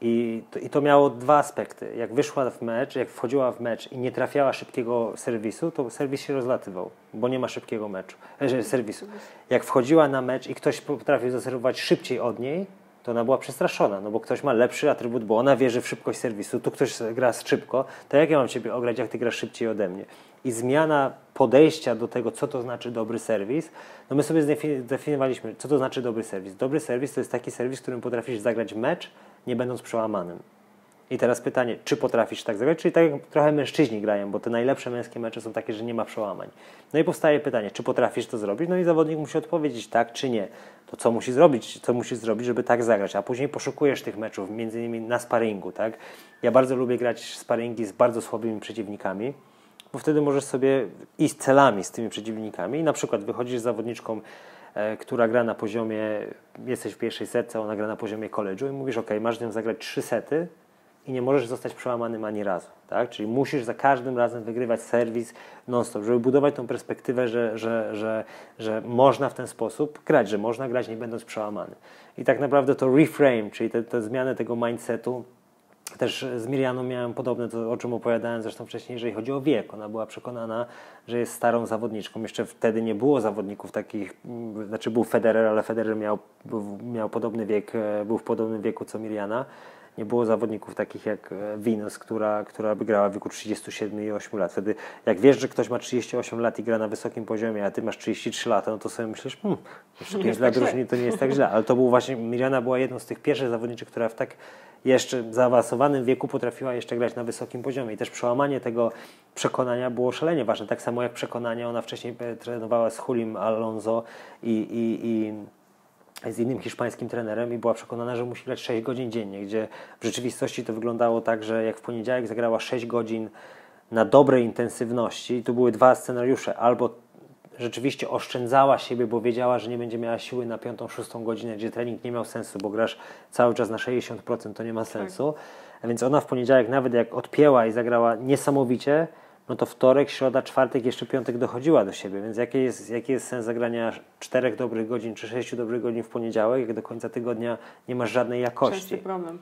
I to, I to miało dwa aspekty. Jak wyszła w mecz, jak wchodziła w mecz i nie trafiała szybkiego serwisu, to serwis się rozlatywał, bo nie ma szybkiego meczu, e, serwisu. Jak wchodziła na mecz i ktoś potrafił zaserwować szybciej od niej, to ona była przestraszona, no bo ktoś ma lepszy atrybut, bo ona wierzy w szybkość serwisu, tu ktoś gra szybko, to jak ja mam Ciebie ograć, jak Ty grasz szybciej ode mnie? I zmiana podejścia do tego, co to znaczy dobry serwis, no my sobie zdefiniowaliśmy, co to znaczy dobry serwis. Dobry serwis to jest taki serwis, którym potrafisz zagrać mecz, nie będąc przełamanym. I teraz pytanie, czy potrafisz tak zagrać? Czyli tak jak trochę mężczyźni grają, bo te najlepsze męskie mecze są takie, że nie ma przełamań. No i powstaje pytanie, czy potrafisz to zrobić? No i zawodnik musi odpowiedzieć tak czy nie. To co musi zrobić, co musi zrobić, żeby tak zagrać? A później poszukujesz tych meczów, między innymi na sparingu, tak? Ja bardzo lubię grać sparingi z bardzo słabymi przeciwnikami, bo wtedy możesz sobie iść celami z tymi przeciwnikami i na przykład wychodzisz z zawodniczką która gra na poziomie, jesteś w pierwszej setce, ona gra na poziomie college'u i mówisz, ok, masz z nią zagrać trzy sety i nie możesz zostać przełamanym ani razu. Tak? Czyli musisz za każdym razem wygrywać serwis non-stop, żeby budować tą perspektywę, że, że, że, że można w ten sposób grać, że można grać nie będąc przełamany. I tak naprawdę to reframe, czyli te, te zmiany tego mindsetu, też z Mirianą miałem podobne, to o czym opowiadałem zresztą wcześniej, jeżeli chodzi o wiek. Ona była przekonana, że jest starą zawodniczką. Jeszcze wtedy nie było zawodników takich, znaczy był Federer, ale Federer miał, miał podobny wiek, e, był w podobnym wieku co Miriana. Nie było zawodników takich jak Venus, która, która by grała w wieku 37 i 8 lat. Wtedy jak wiesz, że ktoś ma 38 lat i gra na wysokim poziomie, a ty masz 33 lata, no to sobie myślisz, hmm, jeszcze 5 lat tak różni to nie jest tak źle. Ale to był właśnie, Miriana była jedną z tych pierwszych zawodniczych, która w tak jeszcze zaawansowanym wieku potrafiła jeszcze grać na wysokim poziomie. I też przełamanie tego przekonania było szalenie ważne. Tak samo jak przekonanie, ona wcześniej e, trenowała z Hulim Alonso i, i, i z innym hiszpańskim trenerem i była przekonana, że musi grać 6 godzin dziennie, gdzie w rzeczywistości to wyglądało tak, że jak w poniedziałek zagrała 6 godzin na dobrej intensywności, tu były dwa scenariusze, albo rzeczywiście oszczędzała siebie, bo wiedziała, że nie będzie miała siły na piątą, szóstą godzinę, gdzie trening nie miał sensu, bo grasz cały czas na 60%, to nie ma sensu. Tak. A więc ona w poniedziałek, nawet jak odpięła i zagrała niesamowicie, no to wtorek, środa, czwartek, jeszcze piątek dochodziła do siebie. Więc jaki jest, jaki jest sens zagrania czterech dobrych godzin czy sześciu dobrych godzin w poniedziałek, jak do końca tygodnia nie masz żadnej jakości? Częsty problem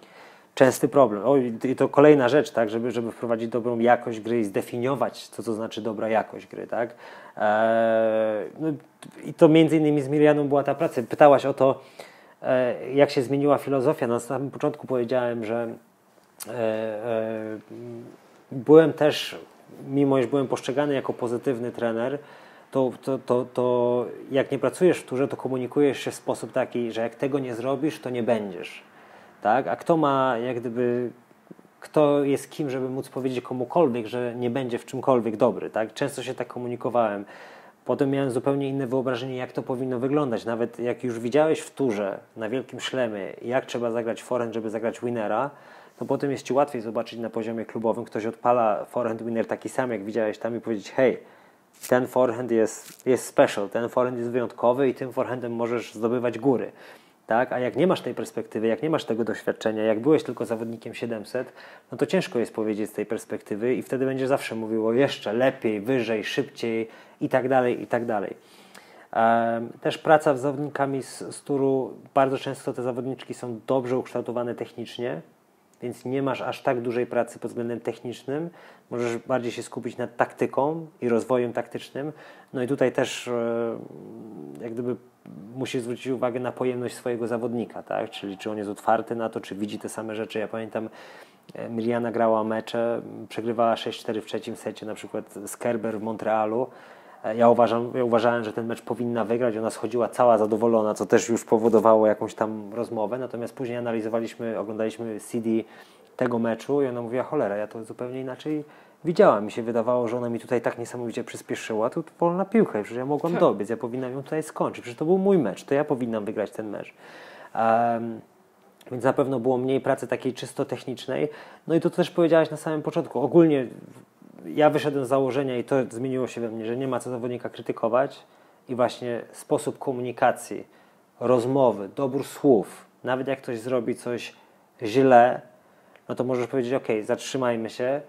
częsty problem. O, I to kolejna rzecz, tak, żeby, żeby wprowadzić dobrą jakość gry i zdefiniować, co to znaczy dobra jakość gry. Tak? Eee, no, I to między innymi z Mirianą była ta praca. Pytałaś o to, e, jak się zmieniła filozofia. Na samym początku powiedziałem, że e, e, byłem też, mimo iż byłem postrzegany jako pozytywny trener, to, to, to, to jak nie pracujesz w turze, to komunikujesz się w sposób taki, że jak tego nie zrobisz, to nie będziesz tak? A kto ma jak gdyby kto jest kim, żeby móc powiedzieć komukolwiek, że nie będzie w czymkolwiek dobry, tak? Często się tak komunikowałem. Potem miałem zupełnie inne wyobrażenie, jak to powinno wyglądać. Nawet jak już widziałeś w turze na wielkim szlemie, jak trzeba zagrać forehand, żeby zagrać winnera, to potem jest Ci łatwiej zobaczyć na poziomie klubowym, ktoś odpala forehand winner taki sam, jak widziałeś tam i powiedzieć, hej, ten forehand jest, jest special, ten forehand jest wyjątkowy i tym forehandem możesz zdobywać góry. Tak? A jak nie masz tej perspektywy, jak nie masz tego doświadczenia, jak byłeś tylko zawodnikiem 700, no to ciężko jest powiedzieć z tej perspektywy i wtedy będziesz zawsze mówił o jeszcze lepiej, wyżej, szybciej i tak dalej, i tak dalej. Też praca z zawodnikami z, z turu, bardzo często te zawodniczki są dobrze ukształtowane technicznie, więc nie masz aż tak dużej pracy pod względem technicznym. Możesz bardziej się skupić nad taktyką i rozwojem taktycznym. No i tutaj też e, jak gdyby musisz zwrócić uwagę na pojemność swojego zawodnika, tak? Czyli czy on jest otwarty na to, czy widzi te same rzeczy. Ja pamiętam, e, Miliana grała mecze, przegrywała 6-4 w trzecim secie, na przykład z Kerber w Montrealu ja, uważam, ja uważałem, że ten mecz powinna wygrać. Ona schodziła cała zadowolona, co też już powodowało jakąś tam rozmowę. Natomiast później analizowaliśmy, oglądaliśmy CD tego meczu i ona mówiła: cholera, ja to zupełnie inaczej widziałam. Mi się wydawało, że ona mi tutaj tak niesamowicie przyspieszyła. Tu wolna piłka, przecież ja mogłam tak. dobiec, ja powinnam ją tutaj skończyć. Przecież to był mój mecz, to ja powinnam wygrać ten mecz. Um, więc na pewno było mniej pracy takiej czysto technicznej. No i to też powiedziałaś na samym początku. Ogólnie ja wyszedłem z założenia i to zmieniło się we mnie, że nie ma co zawodnika krytykować i właśnie sposób komunikacji, rozmowy, dobór słów, nawet jak ktoś zrobi coś źle, no to możesz powiedzieć, ok, zatrzymajmy się,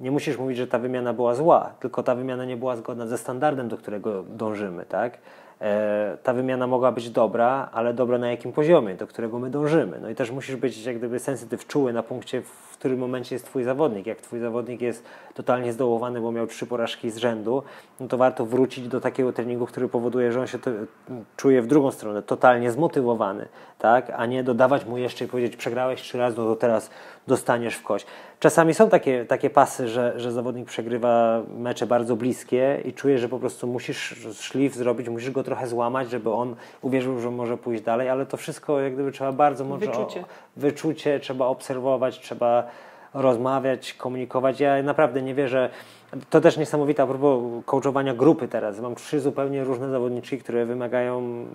nie musisz mówić, że ta wymiana była zła, tylko ta wymiana nie była zgodna ze standardem, do którego dążymy, tak? E, ta wymiana mogła być dobra, ale dobra na jakim poziomie, do którego my dążymy. No i też musisz być jak gdyby sensytyw, czuły na punkcie, którym momencie jest Twój zawodnik. Jak Twój zawodnik jest totalnie zdołowany, bo miał trzy porażki z rzędu, no to warto wrócić do takiego treningu, który powoduje, że on się to, czuje w drugą stronę, totalnie zmotywowany, tak? a nie dodawać mu jeszcze i powiedzieć, przegrałeś trzy razy, no to teraz dostaniesz w kość. Czasami są takie, takie pasy, że, że zawodnik przegrywa mecze bardzo bliskie i czuje, że po prostu musisz szlif zrobić, musisz go trochę złamać, żeby on uwierzył, że może pójść dalej, ale to wszystko jak gdyby trzeba bardzo mocno... Wyczucie. wyczucie, trzeba obserwować, trzeba rozmawiać, komunikować. Ja naprawdę nie wierzę. To też niesamowite a propos coachowania grupy teraz. Mam trzy zupełnie różne zawodniczki, które wymagają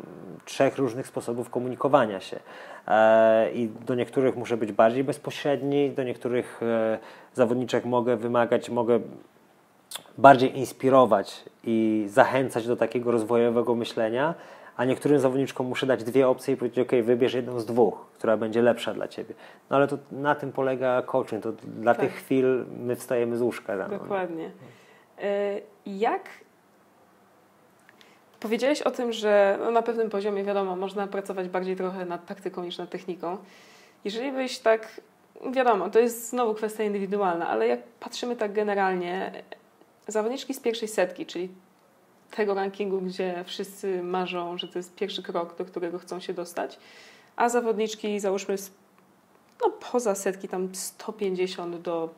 trzech różnych sposobów komunikowania się. E, I do niektórych muszę być bardziej bezpośredni, do niektórych e, zawodniczek mogę wymagać, mogę bardziej inspirować i zachęcać do takiego rozwojowego myślenia, a niektórym zawodniczkom muszę dać dwie opcje i powiedzieć, ok, wybierz jedną z dwóch, która będzie lepsza dla Ciebie. No ale to na tym polega coaching, to dla tak. tych chwil my wstajemy z łóżka rano. Dokładnie. E, jak Powiedziałeś o tym, że no na pewnym poziomie, wiadomo, można pracować bardziej trochę nad taktyką niż nad techniką. Jeżeli byś tak, wiadomo, to jest znowu kwestia indywidualna, ale jak patrzymy tak generalnie, zawodniczki z pierwszej setki, czyli tego rankingu, gdzie wszyscy marzą, że to jest pierwszy krok, do którego chcą się dostać, a zawodniczki załóżmy no, poza setki tam 150 do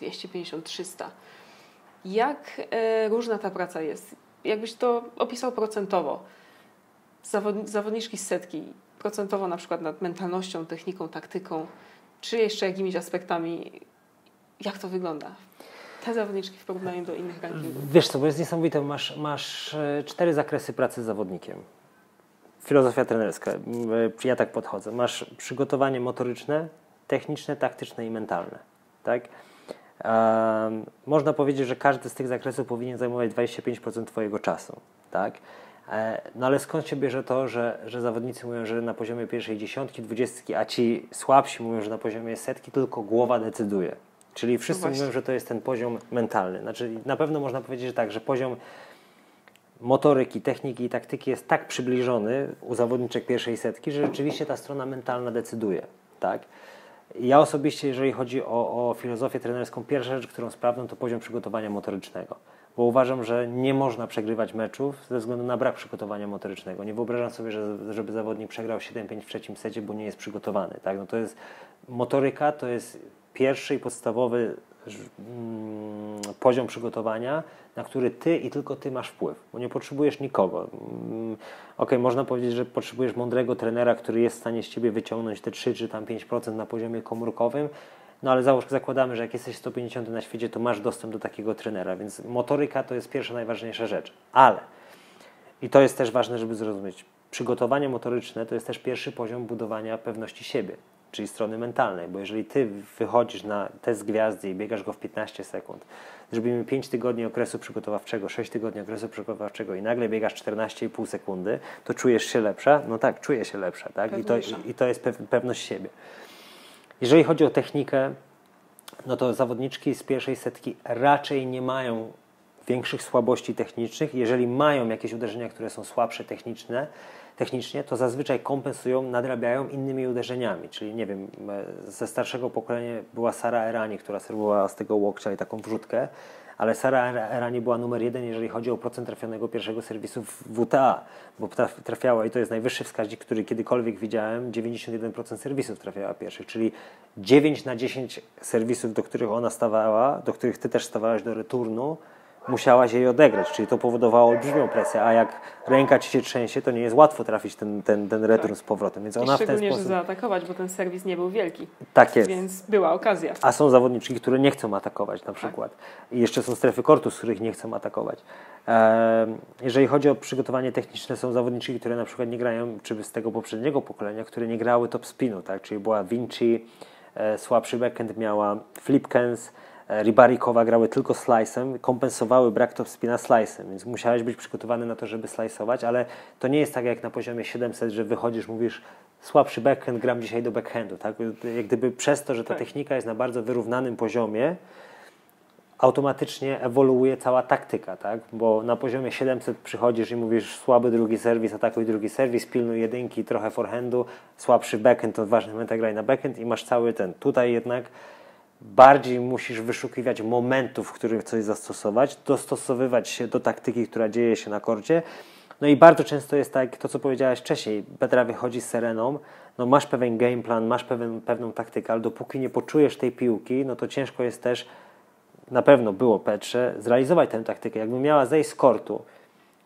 250-300. Jak e, różna ta praca jest? Jakbyś to opisał procentowo? Zawod, zawodniczki z setki, procentowo na przykład nad mentalnością, techniką, taktyką, czy jeszcze jakimiś aspektami, jak to wygląda te zawodniczki w porównaniu do innych rankingów? Wiesz co, bo jest niesamowite, masz, masz e, cztery zakresy pracy z zawodnikiem. Filozofia trenerska, ja tak podchodzę. Masz przygotowanie motoryczne, techniczne, taktyczne i mentalne. Tak? Można powiedzieć, że każdy z tych zakresów powinien zajmować 25% Twojego czasu. Tak? E, no ale skąd się bierze to, że, że zawodnicy mówią, że na poziomie pierwszej dziesiątki, dwudziestki, a ci słabsi mówią, że na poziomie setki tylko głowa decyduje. Czyli wszyscy no mówią, że to jest ten poziom mentalny. Znaczy, na pewno można powiedzieć, że tak, że poziom motoryki, techniki i taktyki jest tak przybliżony u zawodniczek pierwszej setki, że rzeczywiście ta strona mentalna decyduje. Tak? Ja osobiście, jeżeli chodzi o, o filozofię trenerską, pierwsza rzecz, którą sprawdzam, to poziom przygotowania motorycznego. Bo uważam, że nie można przegrywać meczów ze względu na brak przygotowania motorycznego. Nie wyobrażam sobie, że, żeby zawodnik przegrał 7-5 w trzecim secie, bo nie jest przygotowany. Tak? No to jest motoryka, to jest pierwszy i podstawowy mm, poziom przygotowania, na który ty i tylko ty masz wpływ, bo nie potrzebujesz nikogo. Mm, ok, można powiedzieć, że potrzebujesz mądrego trenera, który jest w stanie z ciebie wyciągnąć te 3 czy tam 5% na poziomie komórkowym, no ale załóż, zakładamy, że jak jesteś 150 na świecie, to masz dostęp do takiego trenera, więc motoryka to jest pierwsza, najważniejsza rzecz. Ale, i to jest też ważne, żeby zrozumieć, przygotowanie motoryczne to jest też pierwszy poziom budowania pewności siebie. Czyli strony mentalnej, bo jeżeli ty wychodzisz na test gwiazdy i biegasz go w 15 sekund, zrobimy 5 tygodni okresu przygotowawczego, 6 tygodni okresu przygotowawczego i nagle biegasz 14,5 sekundy, to czujesz się lepsza? No tak, czuję się lepsza, tak? I to, I to jest pewność siebie. Jeżeli chodzi o technikę, no to zawodniczki z pierwszej setki raczej nie mają większych słabości technicznych. Jeżeli mają jakieś uderzenia, które są słabsze techniczne, technicznie, to zazwyczaj kompensują, nadrabiają innymi uderzeniami. Czyli nie wiem, ze starszego pokolenia była Sara Erani, która serwowała z tego łokcia i taką wrzutkę, ale Sara Erani była numer jeden, jeżeli chodzi o procent trafionego pierwszego serwisu w WTA, bo trafiała i to jest najwyższy wskaźnik, który kiedykolwiek widziałem, 91% serwisów trafiała pierwszych, czyli 9 na 10 serwisów, do których ona stawała, do których ty też stawałaś do returnu, musiałaś jej odegrać, czyli to powodowało olbrzymią presję, a jak ręka ci się trzęsie, to nie jest łatwo trafić ten, ten, ten return tak. z powrotem. Więc ona I szczególnie, w ten sposób... że zaatakować, bo ten serwis nie był wielki. Tak jest. Więc była okazja. A są zawodniczki, które nie chcą atakować na przykład. Tak. I jeszcze są strefy kortu, z których nie chcą atakować. Jeżeli chodzi o przygotowanie techniczne, są zawodniczki, które na przykład nie grają, czy z tego poprzedniego pokolenia, które nie grały top spinu, tak? czyli była Vinci, e, słabszy backend miała Flipkens, E, Ribarikowa grały tylko slice'em, kompensowały brak top spina slice'em, więc musiałeś być przygotowany na to, żeby slice'ować, ale to nie jest tak jak na poziomie 700, że wychodzisz, mówisz słabszy backhand, gram dzisiaj do backhandu, tak? Jak gdyby przez to, że ta tak. technika jest na bardzo wyrównanym poziomie, automatycznie ewoluuje cała taktyka, tak? Bo na poziomie 700 przychodzisz i mówisz słaby drugi serwis, atakuj drugi serwis, pilnuj jedynki, trochę forehandu, słabszy backhand, to w ważnych momentach graj na backhand i masz cały ten. Tutaj jednak bardziej musisz wyszukiwać momentów, w których coś zastosować, dostosowywać się do taktyki, która dzieje się na korcie. No i bardzo często jest tak, to co powiedziałeś wcześniej, Petra wychodzi z Sereną, no masz pewien game plan, masz pewien, pewną taktykę, ale dopóki nie poczujesz tej piłki, no to ciężko jest też, na pewno było Petrze, zrealizować tę taktykę. Jakby miała zejść z kortu,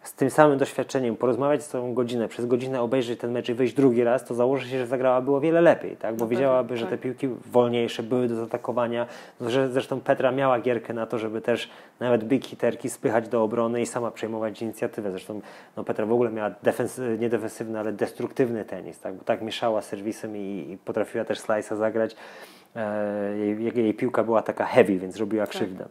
z tym samym doświadczeniem, porozmawiać z tą godzinę, przez godzinę obejrzeć ten mecz i wyjść drugi raz, to założy się, że zagrała było wiele lepiej, tak? bo no wiedziałaby, tak, że te piłki wolniejsze były do zaatakowania, że zresztą Petra miała gierkę na to, żeby też nawet big hiterki spychać do obrony i sama przejmować inicjatywę. Zresztą no, Petra w ogóle miała defensy, nie defensywny, ale destruktywny tenis, tak? bo tak mieszała serwisem i, i potrafiła też slice'a zagrać. E, jej, jej, piłka była taka heavy, więc robiła tak. krzywdę.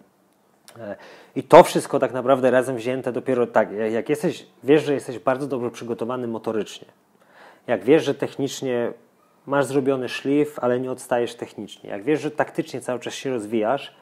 E, I to wszystko tak naprawdę razem wzięte dopiero tak, jak jesteś, wiesz, że jesteś bardzo dobrze przygotowany motorycznie, jak wiesz, że technicznie masz zrobiony szlif, ale nie odstajesz technicznie, jak wiesz, że taktycznie cały czas się rozwijasz,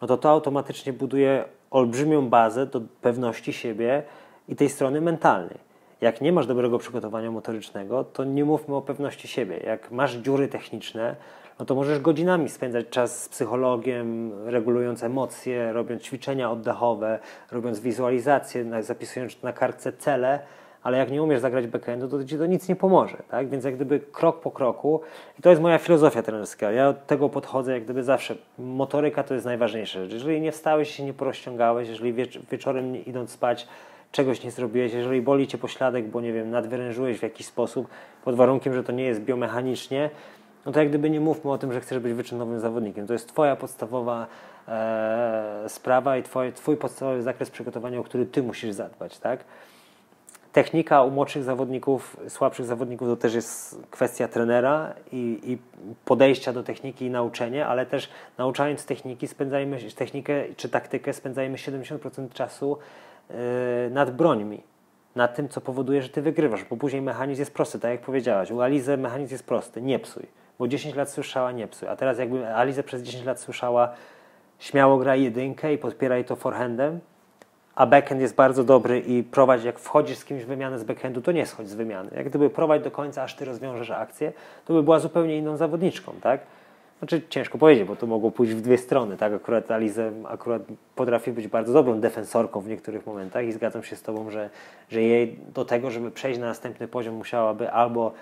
no to to automatycznie buduje olbrzymią bazę do pewności siebie i tej strony mentalnej. Jak nie masz dobrego przygotowania motorycznego, to nie mówmy o pewności siebie. Jak masz dziury techniczne, no to możesz godzinami spędzać czas z psychologiem, regulując emocje, robiąc ćwiczenia oddechowe, robiąc wizualizacje, zapisując na kartce cele, ale jak nie umiesz zagrać backendu, to ci to nic nie pomoże, tak? Więc jak gdyby krok po kroku, i to jest moja filozofia trenerska, ja od tego podchodzę jak gdyby zawsze. Motoryka to jest najważniejsza rzecz. Jeżeli nie wstałeś się nie porozciągałeś, jeżeli wiecz wieczorem idąc spać czegoś nie zrobiłeś, jeżeli boli cię pośladek, bo nie wiem, nadwyrężyłeś w jakiś sposób, pod warunkiem, że to nie jest biomechanicznie, no to jak gdyby nie mówmy o tym, że chcesz być wyczynowym zawodnikiem. To jest Twoja podstawowa e, sprawa i twoj, Twój podstawowy zakres przygotowania, o który Ty musisz zadbać, tak? Technika u młodszych zawodników, słabszych zawodników to też jest kwestia trenera i, i podejścia do techniki i nauczenia, ale też nauczając techniki, spędzajmy technikę czy taktykę, spędzajmy 70% czasu yy, nad brońmi nad tym, co powoduje, że ty wygrywasz, bo później mechanizm jest prosty, tak jak powiedziałaś. U Alizy mechanizm jest prosty, nie psuj bo 10 lat słyszała nie psuj. A teraz jakby Alize przez 10 lat słyszała śmiało graj jedynkę i podpieraj to forehandem, a backhand jest bardzo dobry i prowadź, jak wchodzisz z kimś w wymianę z backhandu, to nie schodź z wymiany. Jak gdyby prowadź do końca, aż ty rozwiążesz akcję, to by była zupełnie inną zawodniczką, tak? Znaczy ciężko powiedzieć, bo to mogło pójść w dwie strony, tak? Akurat Alize akurat potrafi być bardzo dobrą defensorką w niektórych momentach i zgadzam się z Tobą, że, że jej do tego, żeby przejść na następny poziom musiałaby albo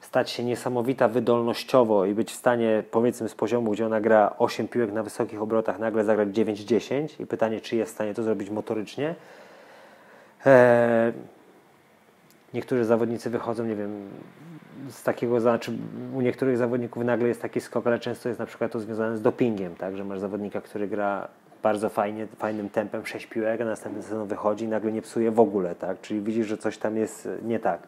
stać się niesamowita wydolnościowo i być w stanie, powiedzmy z poziomu, gdzie ona gra 8 piłek na wysokich obrotach, nagle zagrać 9-10 i pytanie, czy jest w stanie to zrobić motorycznie. Eee, niektórzy zawodnicy wychodzą, nie wiem, z takiego, znaczy u niektórych zawodników nagle jest taki skok, ale często jest na przykład to związane z dopingiem, tak, że masz zawodnika, który gra bardzo fajnie, fajnym tempem 6 piłek, a następny sezon wychodzi i nagle nie psuje w ogóle, tak, czyli widzisz, że coś tam jest nie tak.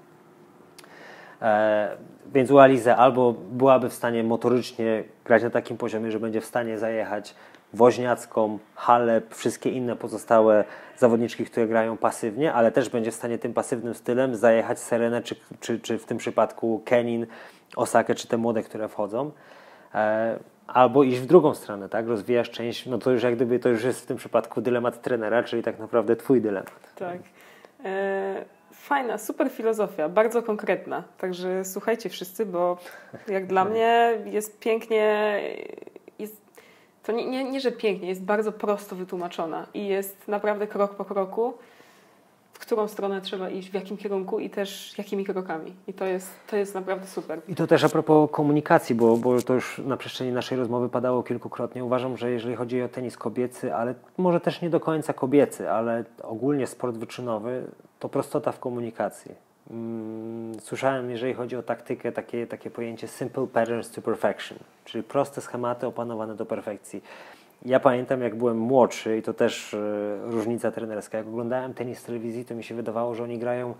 E, więc u Alize albo byłaby w stanie motorycznie grać na takim poziomie, że będzie w stanie zajechać Woźniacką, Halep, wszystkie inne pozostałe zawodniczki, które grają pasywnie, ale też będzie w stanie tym pasywnym stylem zajechać Serenę, czy, czy, czy w tym przypadku Kenin, Osakę, czy te młode, które wchodzą. E, albo iść w drugą stronę, tak? Rozwijasz część, no to już jak gdyby to już jest w tym przypadku dylemat trenera, czyli tak naprawdę twój dylemat. Tak. E, fajna, super filozofia, bardzo konkretna. Także słuchajcie wszyscy, bo jak dla [LAUGHS] mnie jest pięknie, jest, to nie, nie, nie, że pięknie, jest bardzo prosto wytłumaczona i jest naprawdę krok po kroku którą stronę trzeba iść, w jakim kierunku i też jakimi krokami. I to jest, to jest naprawdę super. I to też a propos komunikacji, bo, bo to już na przestrzeni naszej rozmowy padało kilkukrotnie. Uważam, że jeżeli chodzi o tenis kobiecy, ale może też nie do końca kobiecy, ale ogólnie sport wyczynowy, to prostota w komunikacji. Mm, słyszałem, jeżeli chodzi o taktykę, takie, takie pojęcie simple patterns to perfection, czyli proste schematy opanowane do perfekcji ja pamiętam, jak byłem młodszy, i to też e, różnica trenerska, jak oglądałem tenis w telewizji, to mi się wydawało, że oni grają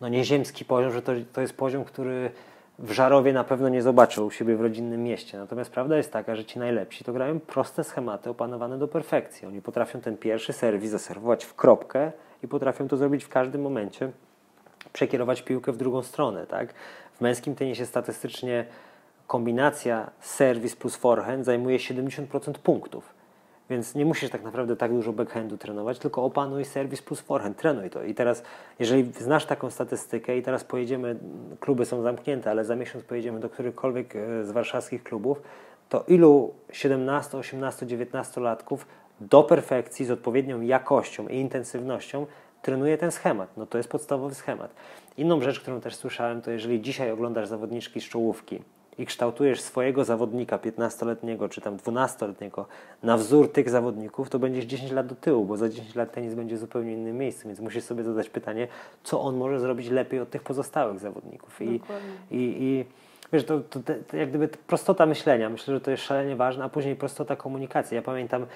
no nieziemski poziom, że to, to jest poziom, który w Żarowie na pewno nie zobaczył u siebie w rodzinnym mieście. Natomiast prawda jest taka, że ci najlepsi to grają proste schematy opanowane do perfekcji. Oni potrafią ten pierwszy serwis zaserwować w kropkę i potrafią to zrobić w każdym momencie, przekierować piłkę w drugą stronę. Tak? W męskim tenisie statystycznie kombinacja serwis plus forehand zajmuje 70% punktów. Więc nie musisz tak naprawdę tak dużo backhandu trenować, tylko opanuj serwis plus forehand, trenuj to. I teraz, jeżeli znasz taką statystykę i teraz pojedziemy, kluby są zamknięte, ale za miesiąc pojedziemy do którychkolwiek e, z warszawskich klubów, to ilu 17, 18, 19 latków do perfekcji z odpowiednią jakością i intensywnością trenuje ten schemat. No to jest podstawowy schemat. Inną rzecz, którą też słyszałem, to jeżeli dzisiaj oglądasz zawodniczki z czołówki, i kształtujesz swojego zawodnika 15-letniego czy tam 12-letniego na wzór tych zawodników, to będziesz 10 lat do tyłu, bo za 10 lat tenis będzie zupełnie innym miejscu, więc musisz sobie zadać pytanie, co on może zrobić lepiej od tych pozostałych zawodników. I, i, i wiesz, to, to, to, jak gdyby prostota myślenia, myślę, że to jest szalenie ważne, a później prostota komunikacji. Ja pamiętam,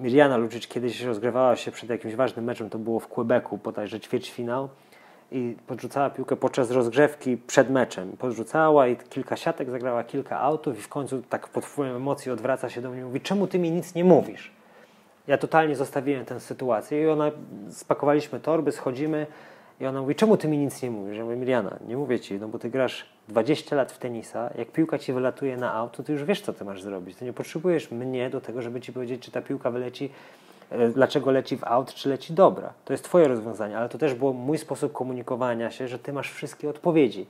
Miriana Luczyć kiedyś rozgrywała się przed jakimś ważnym meczem, to było w Quebecu, bodajże ćwierćfinał, i podrzucała piłkę podczas rozgrzewki przed meczem. Podrzucała i kilka siatek, zagrała kilka autów i w końcu tak pod wpływem emocji odwraca się do mnie i mówi, czemu ty mi nic nie mówisz? Ja totalnie zostawiłem tę sytuację i ona, spakowaliśmy torby, schodzimy i ona mówi, czemu ty mi nic nie mówisz? Ja mówię, Miriana, nie mówię ci, no bo ty grasz 20 lat w tenisa, jak piłka ci wylatuje na auto, to już wiesz, co ty masz zrobić. Ty nie potrzebujesz mnie do tego, żeby ci powiedzieć, czy ta piłka wyleci E, dlaczego leci w aut, czy leci dobra. To jest Twoje rozwiązanie, ale to też był mój sposób komunikowania się, że Ty masz wszystkie odpowiedzi.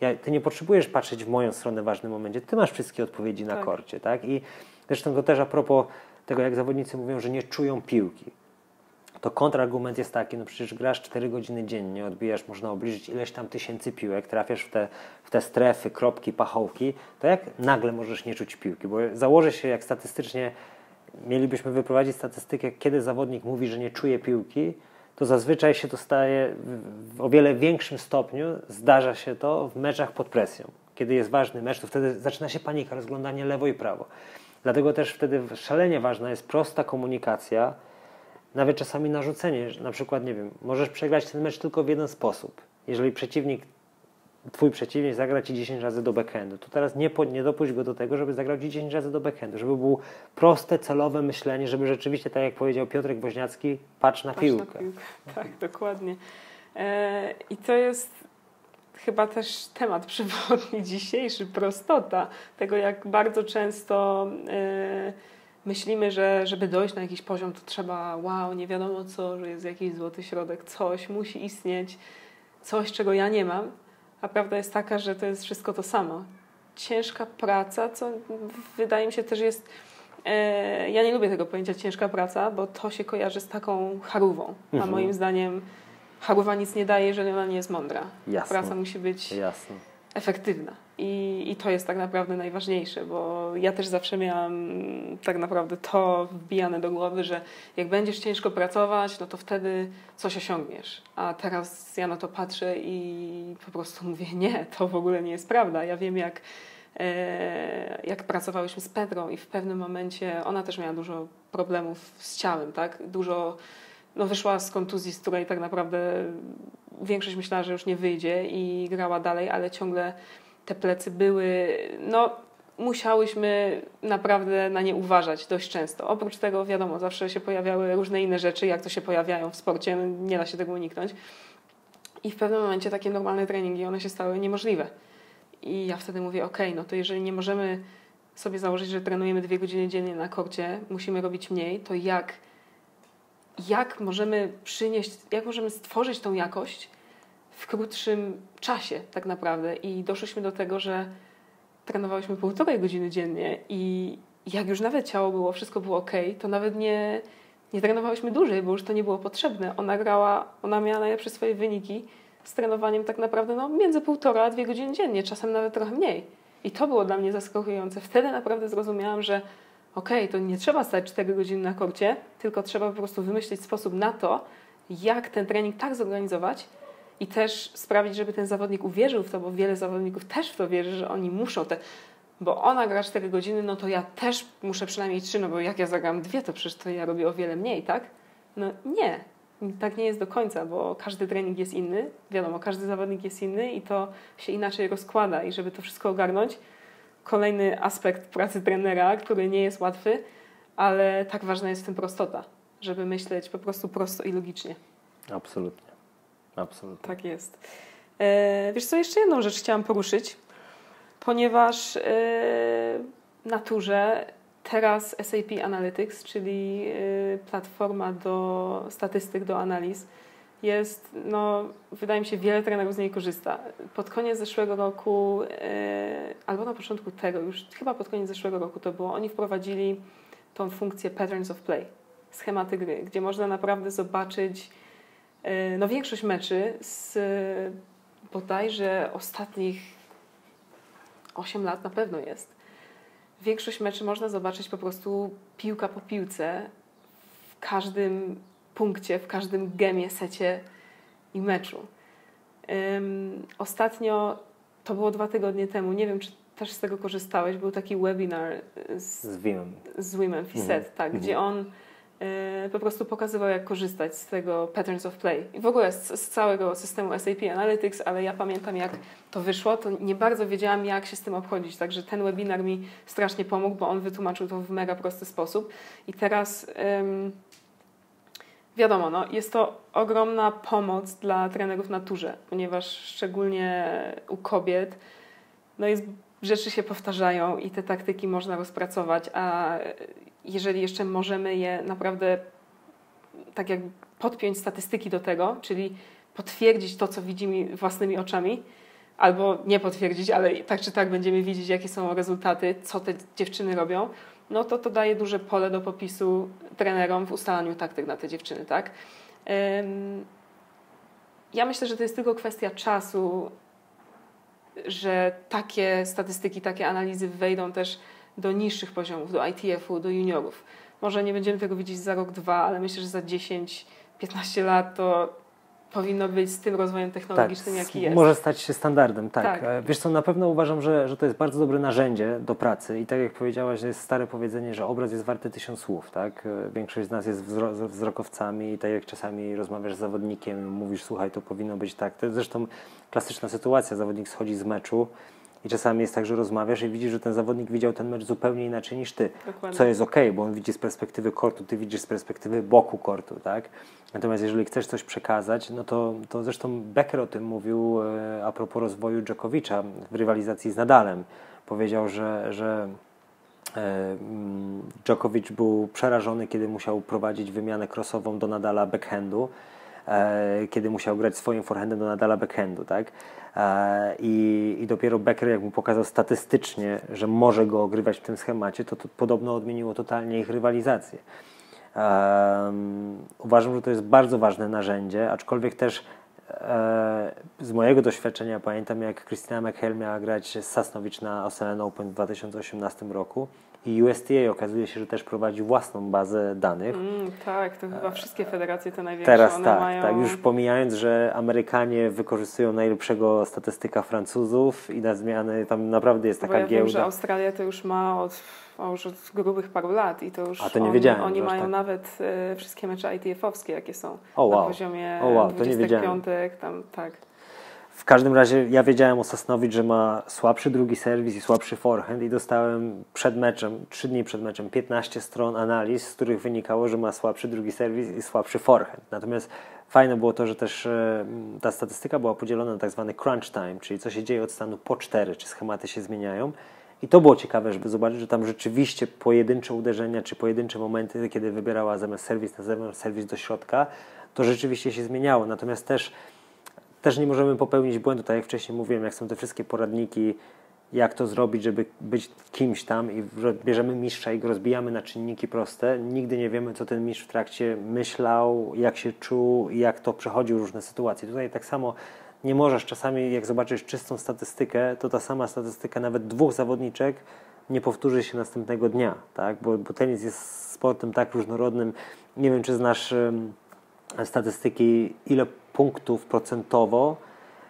Ja, ty nie potrzebujesz patrzeć w moją stronę w ważnym momencie, Ty masz wszystkie odpowiedzi na tak. korcie. Tak? I zresztą to też a propos tego, jak zawodnicy mówią, że nie czują piłki. To kontrargument jest taki, no przecież grasz 4 godziny dziennie, odbijasz, można obliczyć ileś tam tysięcy piłek, trafiasz w te, w te strefy, kropki, pachołki, to jak nagle możesz nie czuć piłki? Bo założę się, jak statystycznie mielibyśmy wyprowadzić statystykę, kiedy zawodnik mówi, że nie czuje piłki, to zazwyczaj się to staje w o wiele większym stopniu, zdarza się to w meczach pod presją. Kiedy jest ważny mecz, to wtedy zaczyna się panika, rozglądanie lewo i prawo. Dlatego też wtedy szalenie ważna jest prosta komunikacja, nawet czasami narzucenie, że na przykład, nie wiem, możesz przegrać ten mecz tylko w jeden sposób. Jeżeli przeciwnik twój przeciwnik zagra ci 10 razy do backhandu, to teraz nie, nie dopuść go do tego, żeby zagrał ci 10 razy do backhandu, żeby było proste, celowe myślenie, żeby rzeczywiście, tak jak powiedział Piotrek Woźniacki, patrz na patrz piłkę. Piłkę. [LAUGHS] Tak, dokładnie. E, I to jest chyba też temat przewodni [LAUGHS] dzisiejszy, prostota tego, jak bardzo często e, myślimy, że żeby dojść na jakiś poziom, to trzeba wow, nie wiadomo co, że jest jakiś złoty środek, coś musi istnieć, coś, czego ja nie mam a prawda jest taka, że to jest wszystko to samo. Ciężka praca, co wydaje mi się też jest. E, ja nie lubię tego pojęcia ciężka praca, bo to się kojarzy z taką charówą. Mhm. A moim zdaniem charówa nic nie daje, jeżeli ona nie jest mądra. Jasne. Praca musi być Jasne. Efektywna. I, I to jest tak naprawdę najważniejsze, bo ja też zawsze miałam tak naprawdę to wbijane do głowy, że jak będziesz ciężko pracować, no to wtedy coś osiągniesz. A teraz ja na to patrzę i po prostu mówię, nie, to w ogóle nie jest prawda. Ja wiem, jak, e, jak pracowałyśmy z Petrą i w pewnym momencie ona też miała dużo problemów z ciałem, tak? Dużo no wyszła z kontuzji, z której tak naprawdę większość myślała, że już nie wyjdzie i grała dalej, ale ciągle te plecy były, no musiałyśmy naprawdę na nie uważać dość często. Oprócz tego, wiadomo, zawsze się pojawiały różne inne rzeczy, jak to się pojawiają w sporcie, no, nie da się tego uniknąć. I w pewnym momencie takie normalne treningi, one się stały niemożliwe. I ja wtedy mówię, ok, no to jeżeli nie możemy sobie założyć, że trenujemy dwie godziny dziennie na korcie, musimy robić mniej, to jak, jak możemy przynieść, jak możemy stworzyć tą jakość w krótszym czasie tak naprawdę. I doszliśmy do tego, że trenowałyśmy półtorej godziny dziennie i jak już nawet ciało było, wszystko było ok, to nawet nie, nie trenowałyśmy dłużej, bo już to nie było potrzebne. Ona grała, ona miała najlepsze swoje wyniki z trenowaniem tak naprawdę no, między półtora a dwie godziny dziennie, czasem nawet trochę mniej. I to było dla mnie zaskakujące. Wtedy naprawdę zrozumiałam, że okay, to nie trzeba stać 4 godziny na korcie, tylko trzeba po prostu wymyślić sposób na to, jak ten trening tak zorganizować i też sprawić, żeby ten zawodnik uwierzył w to, bo wiele zawodników też w to wierzy, że oni muszą te bo ona gra 4 godziny, no to ja też muszę przynajmniej 3, no bo jak ja zagram dwie, to przecież to ja robię o wiele mniej, tak? No nie, tak nie jest do końca, bo każdy trening jest inny, wiadomo, każdy zawodnik jest inny i to się inaczej rozkłada i żeby to wszystko ogarnąć, kolejny aspekt pracy trenera, który nie jest łatwy, ale tak ważna jest w tym prostota, żeby myśleć po prostu prosto i logicznie. Absolutnie. Absolutnie. Tak jest. E, wiesz co, jeszcze jedną rzecz chciałam poruszyć, ponieważ e, naturze teraz SAP Analytics, czyli y, platforma do statystyk, do analiz, jest, no, wydaje mi się, wiele trenerów z niej korzysta. Pod koniec zeszłego roku, y, albo na początku tego, już chyba pod koniec zeszłego roku to było, oni wprowadzili tą funkcję Patterns of Play, schematy gry, gdzie można naprawdę zobaczyć y, no, większość meczy z bodajże ostatnich 8 lat na pewno jest większość meczy można zobaczyć po prostu piłka po piłce w każdym punkcie, w każdym gemie, secie i meczu. Um, ostatnio, to było dwa tygodnie temu, nie wiem, czy też z tego korzystałeś, był taki webinar z, z Wimem, z Wimem Fiset, mhm. tak, mhm. gdzie on Y, po prostu pokazywał, jak korzystać z tego Patterns of Play. I w ogóle z, z, całego systemu SAP Analytics, ale ja pamiętam, jak to wyszło, to nie bardzo wiedziałam, jak się z tym obchodzić. Także ten webinar mi strasznie pomógł, bo on wytłumaczył to w mega prosty sposób. I teraz ym, wiadomo, no, jest to ogromna pomoc dla trenerów na turze, ponieważ szczególnie u kobiet no jest, rzeczy się powtarzają i te taktyki można rozpracować, a jeżeli jeszcze możemy je naprawdę tak jak podpiąć statystyki do tego, czyli potwierdzić to, co widzimy własnymi oczami, albo nie potwierdzić, ale tak czy tak będziemy widzieć, jakie są rezultaty, co te dziewczyny robią, no to to daje duże pole do popisu trenerom w ustalaniu taktyk na te dziewczyny, tak? Ja myślę, że to jest tylko kwestia czasu, że takie statystyki, takie analizy wejdą też do niższych poziomów, do ITF-u, do juniorów. Może nie będziemy tego widzieć za rok, dwa, ale myślę, że za 10, 15 lat to powinno być z tym rozwojem technologicznym, tak, jaki jest. Może stać się standardem, tak. tak. E, wiesz co, na pewno uważam, że, że to jest bardzo dobre narzędzie do pracy i tak jak powiedziałaś, jest stare powiedzenie, że obraz jest warty tysiąc słów, tak. E, większość z nas jest wzro wzrokowcami i tak jak czasami rozmawiasz z zawodnikiem, mówisz, słuchaj, to powinno być tak. To jest zresztą klasyczna sytuacja, zawodnik schodzi z meczu, i czasami jest tak, że rozmawiasz i widzisz, że ten zawodnik widział ten mecz zupełnie inaczej niż ty. Dokładnie. Co jest ok, bo on widzi z perspektywy kortu, ty widzisz z perspektywy boku kortu, tak? Natomiast jeżeli chcesz coś przekazać, no to, to zresztą Becker o tym mówił e, a propos rozwoju Dżokowicza w rywalizacji z Nadalem. Powiedział, że, że e, mm, Djokovic był przerażony, kiedy musiał prowadzić wymianę crossową do Nadala backhandu, kiedy musiał grać swoim forehandem do Nadala backhandu, tak? E, I, I dopiero Becker, jak mu pokazał statystycznie, że może go ogrywać w tym schemacie, to, to podobno odmieniło totalnie ich rywalizację. Uważam, że to jest bardzo ważne narzędzie, aczkolwiek też e, z mojego doświadczenia pamiętam, jak Krystyna McHale miała grać Sasnowicz na Australian Open w 2018 roku. I USTA okazuje się, że też prowadzi własną bazę danych. Mm, tak, to chyba wszystkie federacje te największe. Teraz tak, mają... tak, już pomijając, że Amerykanie wykorzystują najlepszego statystyka Francuzów i na zmiany tam naprawdę jest Bo taka ja giełda. wiem, że Australia to już ma od, już od grubych paru lat i to już A to nie oni, wiedziałem, oni mają tak. nawet e, wszystkie mecze ITF-owskie, jakie są O, na wow. poziomie O, wow, to nie wiedziałem. 25, tam tak. W każdym razie ja wiedziałem o Sosnowicz, że ma słabszy drugi serwis i słabszy forehand i dostałem przed meczem, trzy dni przed meczem, 15 stron analiz, z których wynikało, że ma słabszy drugi serwis i słabszy forehand. Natomiast fajne było to, że też e, ta statystyka była podzielona na tak zwany crunch time, czyli co się dzieje od stanu po 4, czy schematy się zmieniają. I to było ciekawe, żeby zobaczyć, że tam rzeczywiście pojedyncze uderzenia, czy pojedyncze momenty, kiedy wybierała zamiast serwis na zewnątrz, serwis do środka, to rzeczywiście się zmieniało. Natomiast też też nie możemy popełnić błędu, tak jak wcześniej mówiłem, jak są te wszystkie poradniki, jak to zrobić, żeby być kimś tam i bierzemy mistrza i go rozbijamy na czynniki proste. Nigdy nie wiemy, co ten mistrz w trakcie myślał, jak się czuł i jak to przechodził różne sytuacje. Tutaj tak samo nie możesz czasami, jak zobaczysz czystą statystykę, to ta sama statystyka nawet dwóch zawodniczek nie powtórzy się następnego dnia, tak? bo, bo tenis jest sportem tak różnorodnym. Nie wiem, czy znasz um, statystyki, ile punktów procentowo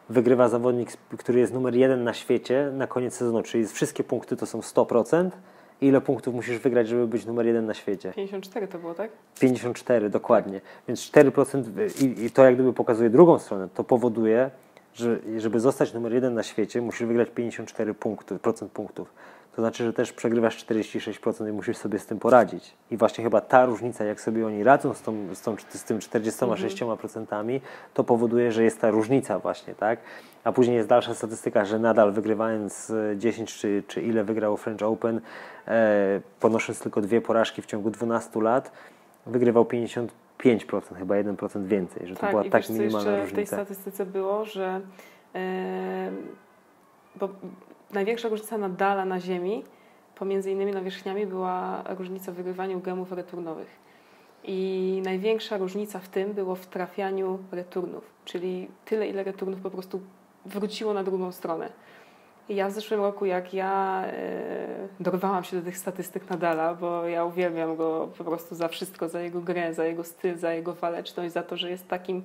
wygrywa zawodnik, który jest numer jeden na świecie na koniec sezonu, czyli wszystkie punkty to są 100%. Ile punktów musisz wygrać, żeby być numer jeden na świecie? 54 to było, tak? 54, dokładnie. Więc 4% i, i to jak gdyby pokazuje drugą stronę. To powoduje, że żeby zostać numer jeden na świecie, musisz wygrać 54 punktów, procent punktów. To znaczy, że też przegrywasz 46% i musisz sobie z tym poradzić. I właśnie chyba ta różnica, jak sobie oni radzą z, tą, z, tą, z tym 46%, to powoduje, że jest ta różnica właśnie, tak? A później jest dalsza statystyka, że nadal wygrywając 10 czy, czy ile wygrał French Open, e, ponosząc tylko dwie porażki w ciągu 12 lat, wygrywał 50 5%, chyba 1% więcej, że to tak, była i tak wiesz, co minimalna jeszcze różnica. w tej statystyce było, że yy, bo największa różnica Nadala na ziemi pomiędzy innymi nawierzchniami była różnica w wygrywaniu gemów returnowych. I największa różnica w tym było w trafianiu returnów, czyli tyle, ile returnów po prostu wróciło na drugą stronę. I ja w zeszłym roku, jak ja e, dorwałam się do tych statystyk Nadala, bo ja uwielbiam go po prostu za wszystko, za jego grę, za jego styl, za jego waleczność, za to, że jest takim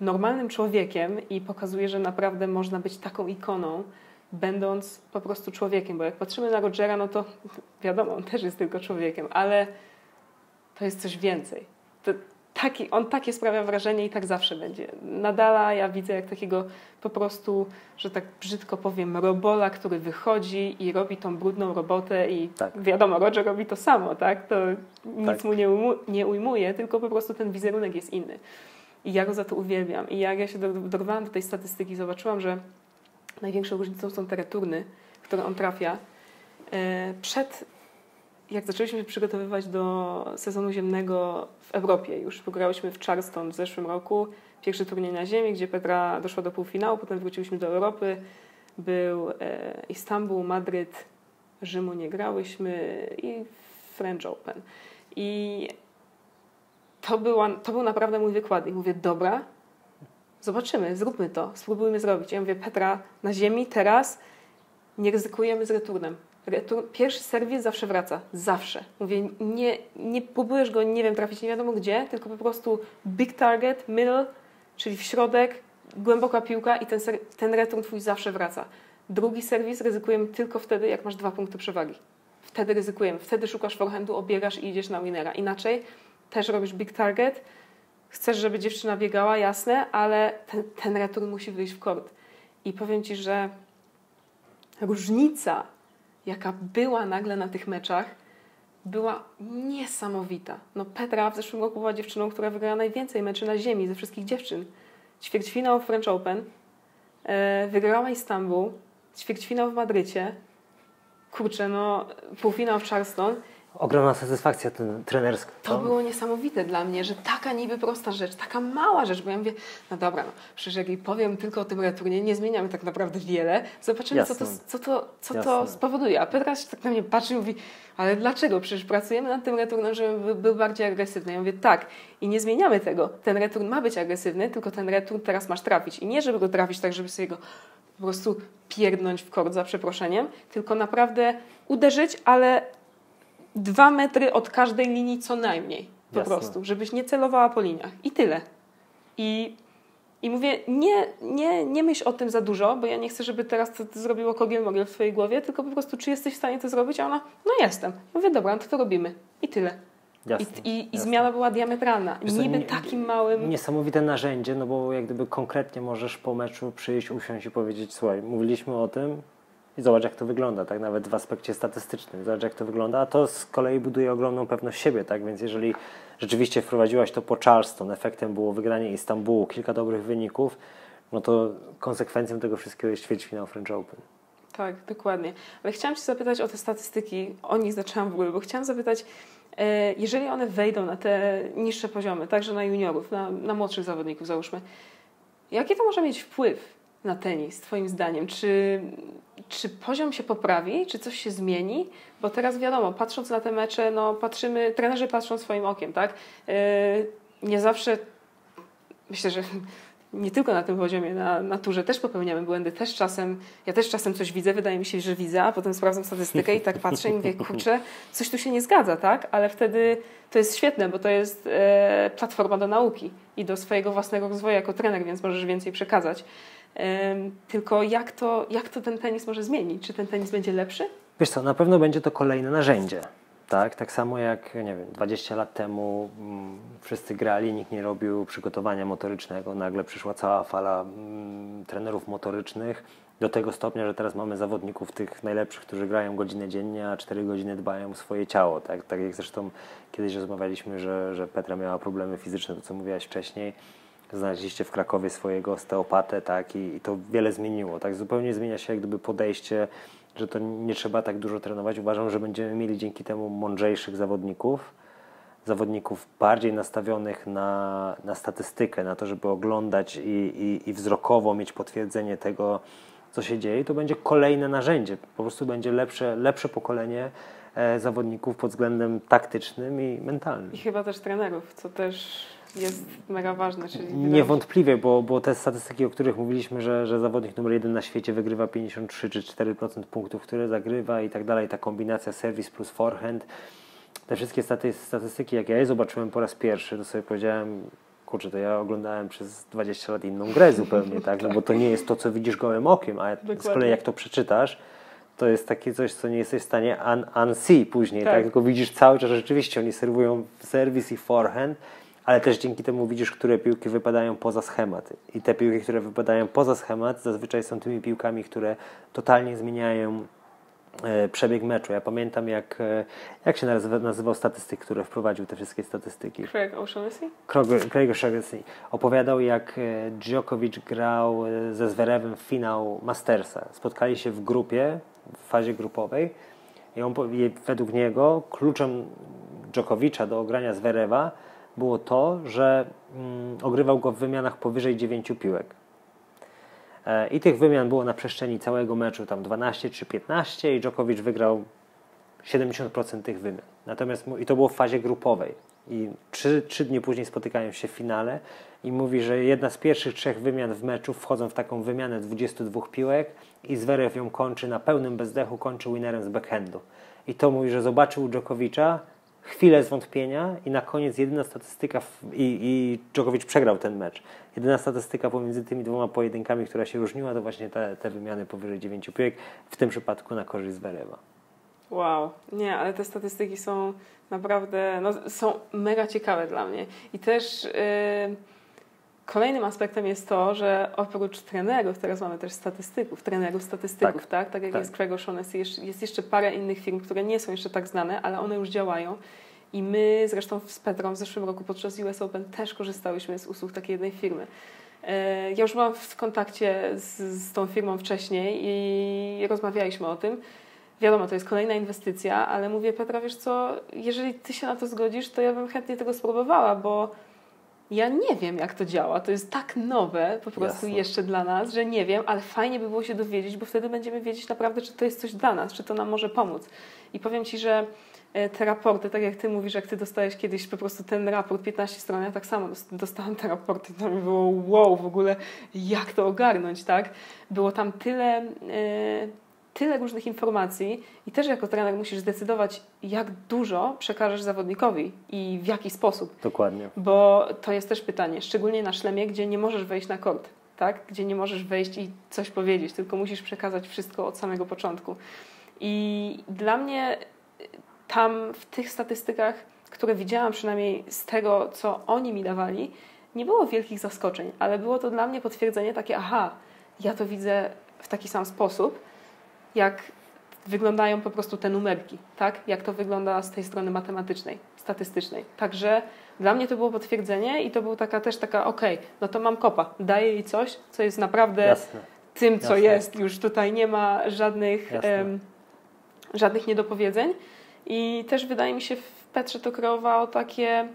normalnym człowiekiem i pokazuje, że naprawdę można być taką ikoną, będąc po prostu człowiekiem. Bo jak patrzymy na Rogera, no to wiadomo, on też jest tylko człowiekiem, ale to jest coś więcej. To, taki, on takie sprawia wrażenie i tak zawsze będzie. Nadala ja widzę jak takiego po prostu, że tak brzydko powiem, robola, który wychodzi i robi tą brudną robotę i Tak. wiadomo, Roger robi to samo, tak? To nic Tak. mu nie, nie ujmuje, tylko po prostu ten wizerunek jest inny. I ja go za to uwielbiam. I jak ja się do- dorwałam do tej statystyki, zobaczyłam, że największą różnicą są te returny, które on trafia. E, Przed, jak zaczęliśmy się przygotowywać do sezonu ziemnego w Europie, już pograłyśmy w Charleston w zeszłym roku, pierwszy turniej na ziemi, gdzie Petra doszła do półfinału, potem wróciliśmy do Europy, był e, Istanbul, Madryt, Rzymu nie grałyśmy i French Open. I to, była, to był naprawdę mój wykładnik. Mówię, dobra, zobaczymy, zróbmy to, spróbujmy zrobić. Ja mówię, Petra, na ziemi teraz nie ryzykujemy z returnem. Retur, pierwszy serwis zawsze wraca, zawsze. Mówię, nie, nie próbujesz go, nie wiem, trafić nie wiadomo gdzie, tylko po prostu big target, middle, czyli w środek, głęboka piłka i ten, ser, ten return twój zawsze wraca. Drugi serwis ryzykujemy tylko wtedy, jak masz dwa punkty przewagi. Wtedy ryzykujemy, wtedy szukasz forehandu, obiegasz i idziesz na winnera. Inaczej też robisz big target, chcesz, żeby dziewczyna biegała, jasne, ale ten, ten return musi wyjść w kort. I powiem Ci, że różnica, jaka była nagle na tych meczach, była niesamowita. No Petra w zeszłym roku była dziewczyną, która wygrała najwięcej meczy na ziemi ze wszystkich dziewczyn. Ćwierćfinał w French Open, e, wygrała Istanbul, ćwierćfinał w Madrycie, kurczę, no półfinał w Charleston. Ogromna satysfakcja ten, trenerska. To było niesamowite dla mnie, że taka niby prosta rzecz, taka mała rzecz, bo ja mówię, no dobra, no przecież jej powiem tylko o tym returnie, nie zmieniamy tak naprawdę wiele, zobaczymy, co to, Jasne. co to, co to Jasne. spowoduje. A Petra się tak na mnie patrzy i mówi, ale dlaczego? Przecież pracujemy nad tym returnem, żeby by- był bardziej agresywny. Ja mówię, tak, i nie zmieniamy tego. Ten return ma być agresywny, tylko ten return teraz masz trafić. I nie, żeby go trafić tak, żeby sobie go po prostu pierdnąć w kord za przeproszeniem, tylko naprawdę uderzyć, ale dwa metry od każdej linii co najmniej. Po Jasne. prostu, żebyś nie celowała po liniach. I tyle. I, i mówię, nie, nie, nie myśl o tym za dużo, bo ja nie chcę, żeby teraz to, to zrobiło kogiel mogiel w twojej głowie, tylko po prostu, czy jesteś w stanie to zrobić? A ona, no jestem. Ja mówię, dobra, no to to robimy. I tyle. Jasne, I, i, i zmiana była diametralna. Wiesz Niby nie- takim małym... Niesamowite narzędzie, no bo jak gdyby konkretnie możesz po meczu przyjść, usiąść i powiedzieć, słuchaj, mówiliśmy o tym i zobacz jak to wygląda, tak? Nawet w aspekcie statystycznym, zobacz jak to wygląda, a to z kolei buduje ogromną pewność siebie, tak, więc jeżeli rzeczywiście wprowadziłaś to po Charleston, efektem było wygranie Istambułu, kilka dobrych wyników, no to konsekwencją tego wszystkiego jest ćwierćfinał French Open. Tak, dokładnie. Ale chciałam Cię zapytać o te statystyki, o nich zaczęłam w ogóle, bo chciałam zapytać, e, jeżeli one wejdą na te niższe poziomy, także na juniorów, na, na młodszych zawodników załóżmy, jaki to może mieć wpływ na tenis, Twoim zdaniem? Czy, czy poziom się poprawi, czy coś się zmieni? Bo teraz wiadomo, patrząc na te mecze, no patrzymy, trenerzy patrzą swoim okiem, tak? E, nie zawsze, myślę, że nie tylko na tym poziomie, na naturze też popełniamy błędy, też czasem, ja też czasem coś widzę, wydaje mi się, że widzę, a potem sprawdzam statystykę i tak patrzę i mówię, kurczę, coś tu się nie zgadza, tak? Ale wtedy to jest świetne, bo to jest e, platforma do nauki i do swojego własnego rozwoju jako trener, więc możesz więcej przekazać. Tylko jak to, jak to ten tenis może zmienić? Czy ten tenis będzie lepszy? Wiesz co, na pewno będzie to kolejne narzędzie. Tak, tak samo jak, nie wiem, 20 lat temu mm, wszyscy grali, nikt nie robił przygotowania motorycznego, nagle przyszła cała fala mm, trenerów motorycznych do tego stopnia, że teraz mamy zawodników tych najlepszych, którzy grają godzinę dziennie, a 4 godziny dbają o swoje ciało. Tak, tak jak zresztą kiedyś rozmawialiśmy, że, że Petra miała problemy fizyczne, to co mówiłaś wcześniej. Znaleźliście w Krakowie swojego osteopatę, tak, i, i to wiele zmieniło. Tak, zupełnie zmienia się jak gdyby podejście że to nie trzeba tak dużo trenować. Uważam, że będziemy mieli dzięki temu mądrzejszych zawodników, zawodników bardziej nastawionych na, na statystykę, na to, żeby oglądać i, i, i wzrokowo mieć potwierdzenie tego, co się dzieje. To będzie kolejne narzędzie. Po prostu będzie lepsze, lepsze pokolenie e, zawodników pod względem taktycznym i mentalnym. I chyba też trenerów, co też jest mega ważne. Czyli Niewątpliwie, bo, bo te statystyki, o których mówiliśmy, że, że zawodnik numer jeden na świecie wygrywa 53 czy 4% punktów, które zagrywa i tak dalej, ta kombinacja serwis plus forehand, te wszystkie staty, statystyki, jak ja je zobaczyłem po raz pierwszy, to sobie powiedziałem, kurczę, to ja oglądałem przez 20 lat inną grę zupełnie, tak, no bo to nie jest to, co widzisz gołym okiem, a z Dokładnie. kolei jak to przeczytasz, to jest takie coś, co nie jesteś w stanie un- unsee później, tak. Tak. Tylko widzisz cały czas, że rzeczywiście oni serwują serwis i forehand, ale też dzięki temu widzisz, które piłki wypadają poza schemat. I te piłki, które wypadają poza schemat, zazwyczaj są tymi piłkami, które totalnie zmieniają e, przebieg meczu. Ja pamiętam, jak, e, jak się nazywa, nazywał statystyk, który wprowadził te wszystkie statystyki. Craig O'Shaughnessy? Craig O'Shaughnessy opowiadał, jak e, Djokovic grał ze Zverevem w finał Mastersa. Spotkali się w grupie, w fazie grupowej i on, według niego kluczem Djokovicza do ogrania Zverewa było to, że mm, ogrywał go w wymianach powyżej 9 piłek. E, I tych wymian było na przestrzeni całego meczu tam 12 czy 15 i Djokovic wygrał 70% tych wymian. Natomiast i to było w fazie grupowej. I trzy, trzy dni później spotykają się w finale i mówi, że jedna z pierwszych trzech wymian w meczu wchodzą w taką wymianę 22 piłek i Zverev ją kończy na pełnym bezdechu, kończy winerem z backhandu. I to mówi, że zobaczył Djokovicza, chwilę zwątpienia i na koniec jedyna statystyka w, i, i Djokovic przegrał ten mecz. Jedyna statystyka pomiędzy tymi dwoma pojedynkami, która się różniła, to właśnie te, te wymiany powyżej 9 piłek, w tym przypadku na korzyść Zverewa. Wow, nie, ale te statystyki są naprawdę, no, są mega ciekawe dla mnie. I też yy, kolejnym aspektem jest to, że oprócz trenerów, teraz mamy też statystyków, trenerów statystyków, tak? Tak, jak tak. jest Craig O'Shaughnessy, jest, jest jeszcze parę innych firm, które nie są jeszcze tak znane, ale one już działają. I my zresztą z Petrą w zeszłym roku podczas US Open też korzystałyśmy z usług takiej jednej firmy. E, Ja już byłam w kontakcie z, z tą firmą wcześniej i rozmawialiśmy o tym. Wiadomo, to jest kolejna inwestycja, ale mówię, Petra, wiesz co, jeżeli ty się na to zgodzisz, to ja bym chętnie tego spróbowała, bo ja nie wiem, jak to działa. To jest tak nowe po prostu Jasne. jeszcze dla nas, że nie wiem, ale fajnie by było się dowiedzieć, bo wtedy będziemy wiedzieć naprawdę, czy to jest coś dla nas, czy to nam może pomóc. I powiem Ci, że e, te raporty, tak jak Ty mówisz, jak Ty dostałeś kiedyś po prostu ten raport, 15 stron, ja tak samo dos- dostałam te raporty, to mi było wow, w ogóle jak to ogarnąć, tak? Było tam tyle, e, tyle różnych informacji i też jako trener musisz zdecydować, jak dużo przekażesz zawodnikowi i w jaki sposób. Dokładnie. Bo to jest też pytanie, szczególnie na szlemie, gdzie nie możesz wejść na kort, tak? Gdzie nie możesz wejść i coś powiedzieć, tylko musisz przekazać wszystko od samego początku. I dla mnie tam w tych statystykach, które widziałam przynajmniej z tego, co oni mi dawali, nie było wielkich zaskoczeń, ale było to dla mnie potwierdzenie takie, aha, ja to widzę w taki sam sposób, jak wyglądają po prostu te numerki, tak? Jak to wygląda z tej strony matematycznej, statystycznej. Także dla mnie to było potwierdzenie i to był taka też taka, okej, okay, no to mam kopa, daję jej coś, co jest naprawdę Jasne. tym, co Jasne. jest. Już tutaj nie ma żadnych, żadnych niedopowiedzeń. I też wydaje mi się w Petrze to kreowało takie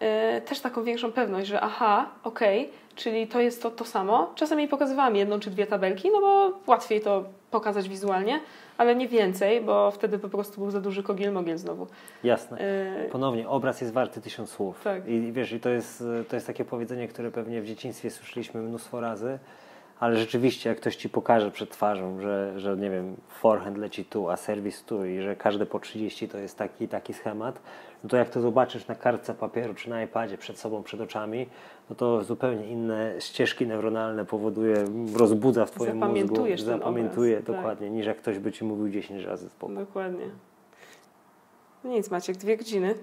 e, też taką większą pewność, że aha, okej, okay, czyli to jest to, to samo. Czasami pokazywałam jedną czy dwie tabelki, no bo łatwiej to pokazać wizualnie, ale nie więcej, bo wtedy po prostu był za duży kogiel-mogiel znowu. Jasne. E, Ponownie, obraz jest warty tysiąc słów. Tak. I wiesz, i to jest, to jest takie powiedzenie, które pewnie w dzieciństwie słyszeliśmy mnóstwo razy, ale rzeczywiście, jak ktoś ci pokaże przed twarzą, że, że nie wiem, forehand leci tu, a serwis tu i że każde po 30 to jest taki taki schemat, no to jak to zobaczysz na kartce papieru czy na iPadzie przed sobą, przed oczami, no to zupełnie inne ścieżki neuronalne powoduje, rozbudza w twoim mózgu, zapamiętuje obraz, dokładnie, tak. niż jak ktoś by ci mówił 10 razy z Dokładnie. No nic Maciek, dwie godziny.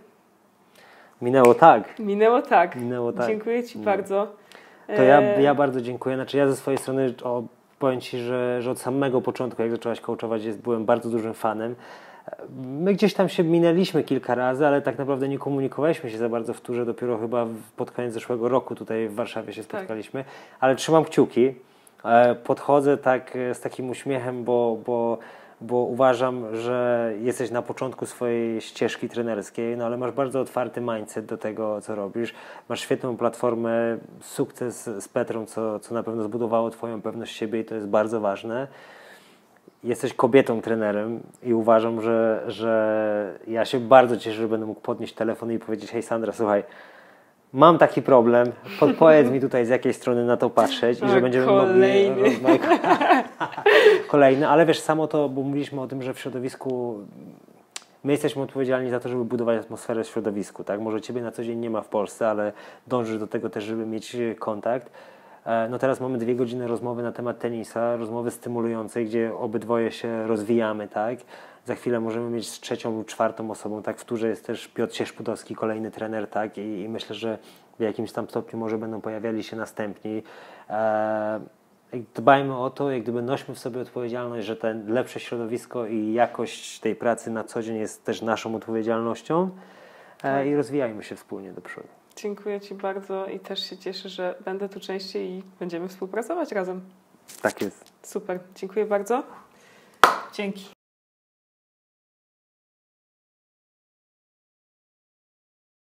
Minęło tak. Minęło tak. Minęło tak. Dziękuję Ci no. bardzo. To ja, e, ja bardzo dziękuję. Znaczy ja ze swojej strony o, powiem Ci, że, że od samego początku, jak zaczęłaś coachować, jest, byłem bardzo dużym fanem. My gdzieś tam się minęliśmy kilka razy, ale tak naprawdę nie komunikowaliśmy się za bardzo w turze. Dopiero chyba pod koniec zeszłego roku tutaj w Warszawie się tak. spotkaliśmy. Tak. Ale trzymam kciuki. E, podchodzę tak e, z takim uśmiechem, bo, bo bo uważam, że jesteś na początku swojej ścieżki trenerskiej, no ale masz bardzo otwarty mindset do tego, co robisz. Masz świetną platformę, sukces z Petrą, co, co na pewno zbudowało Twoją pewność siebie i to jest bardzo ważne. Jesteś kobietą trenerem i uważam, że, że ja się bardzo cieszę, że będę mógł podnieść telefon i powiedzieć: Hej Sandra, słuchaj, mam taki problem, podpowiedz [LAUGHS] mi tutaj z jakiej strony na to patrzeć i że będziemy kolejny. mogli rozmawiać. [LAUGHS] [LAUGHS] kolejny, ale wiesz, samo to, bo mówiliśmy o tym, że w środowisku my jesteśmy odpowiedzialni za to, żeby budować atmosferę w środowisku, tak? Może ciebie na co dzień nie ma w Polsce, ale dążysz do tego też, żeby mieć kontakt. E, no teraz mamy dwie godziny rozmowy na temat tenisa, rozmowy stymulującej, gdzie obydwoje się rozwijamy, tak? Za chwilę możemy mieć z trzecią lub czwartą osobą, tak? W turze jest też Piotr Sierzpudowski, kolejny trener, tak? I, I, myślę, że w jakimś tam stopniu może będą pojawiali się następni. E, dbajmy o to, jak gdyby nośmy w sobie odpowiedzialność, że ten lepsze środowisko i jakość tej pracy na co dzień jest też naszą odpowiedzialnością e, tak. i rozwijajmy się wspólnie do przodu. Dziękuję Ci bardzo i też się cieszę, że będę tu częściej i będziemy współpracować razem. Tak jest. Super, dziękuję bardzo. Dzięki.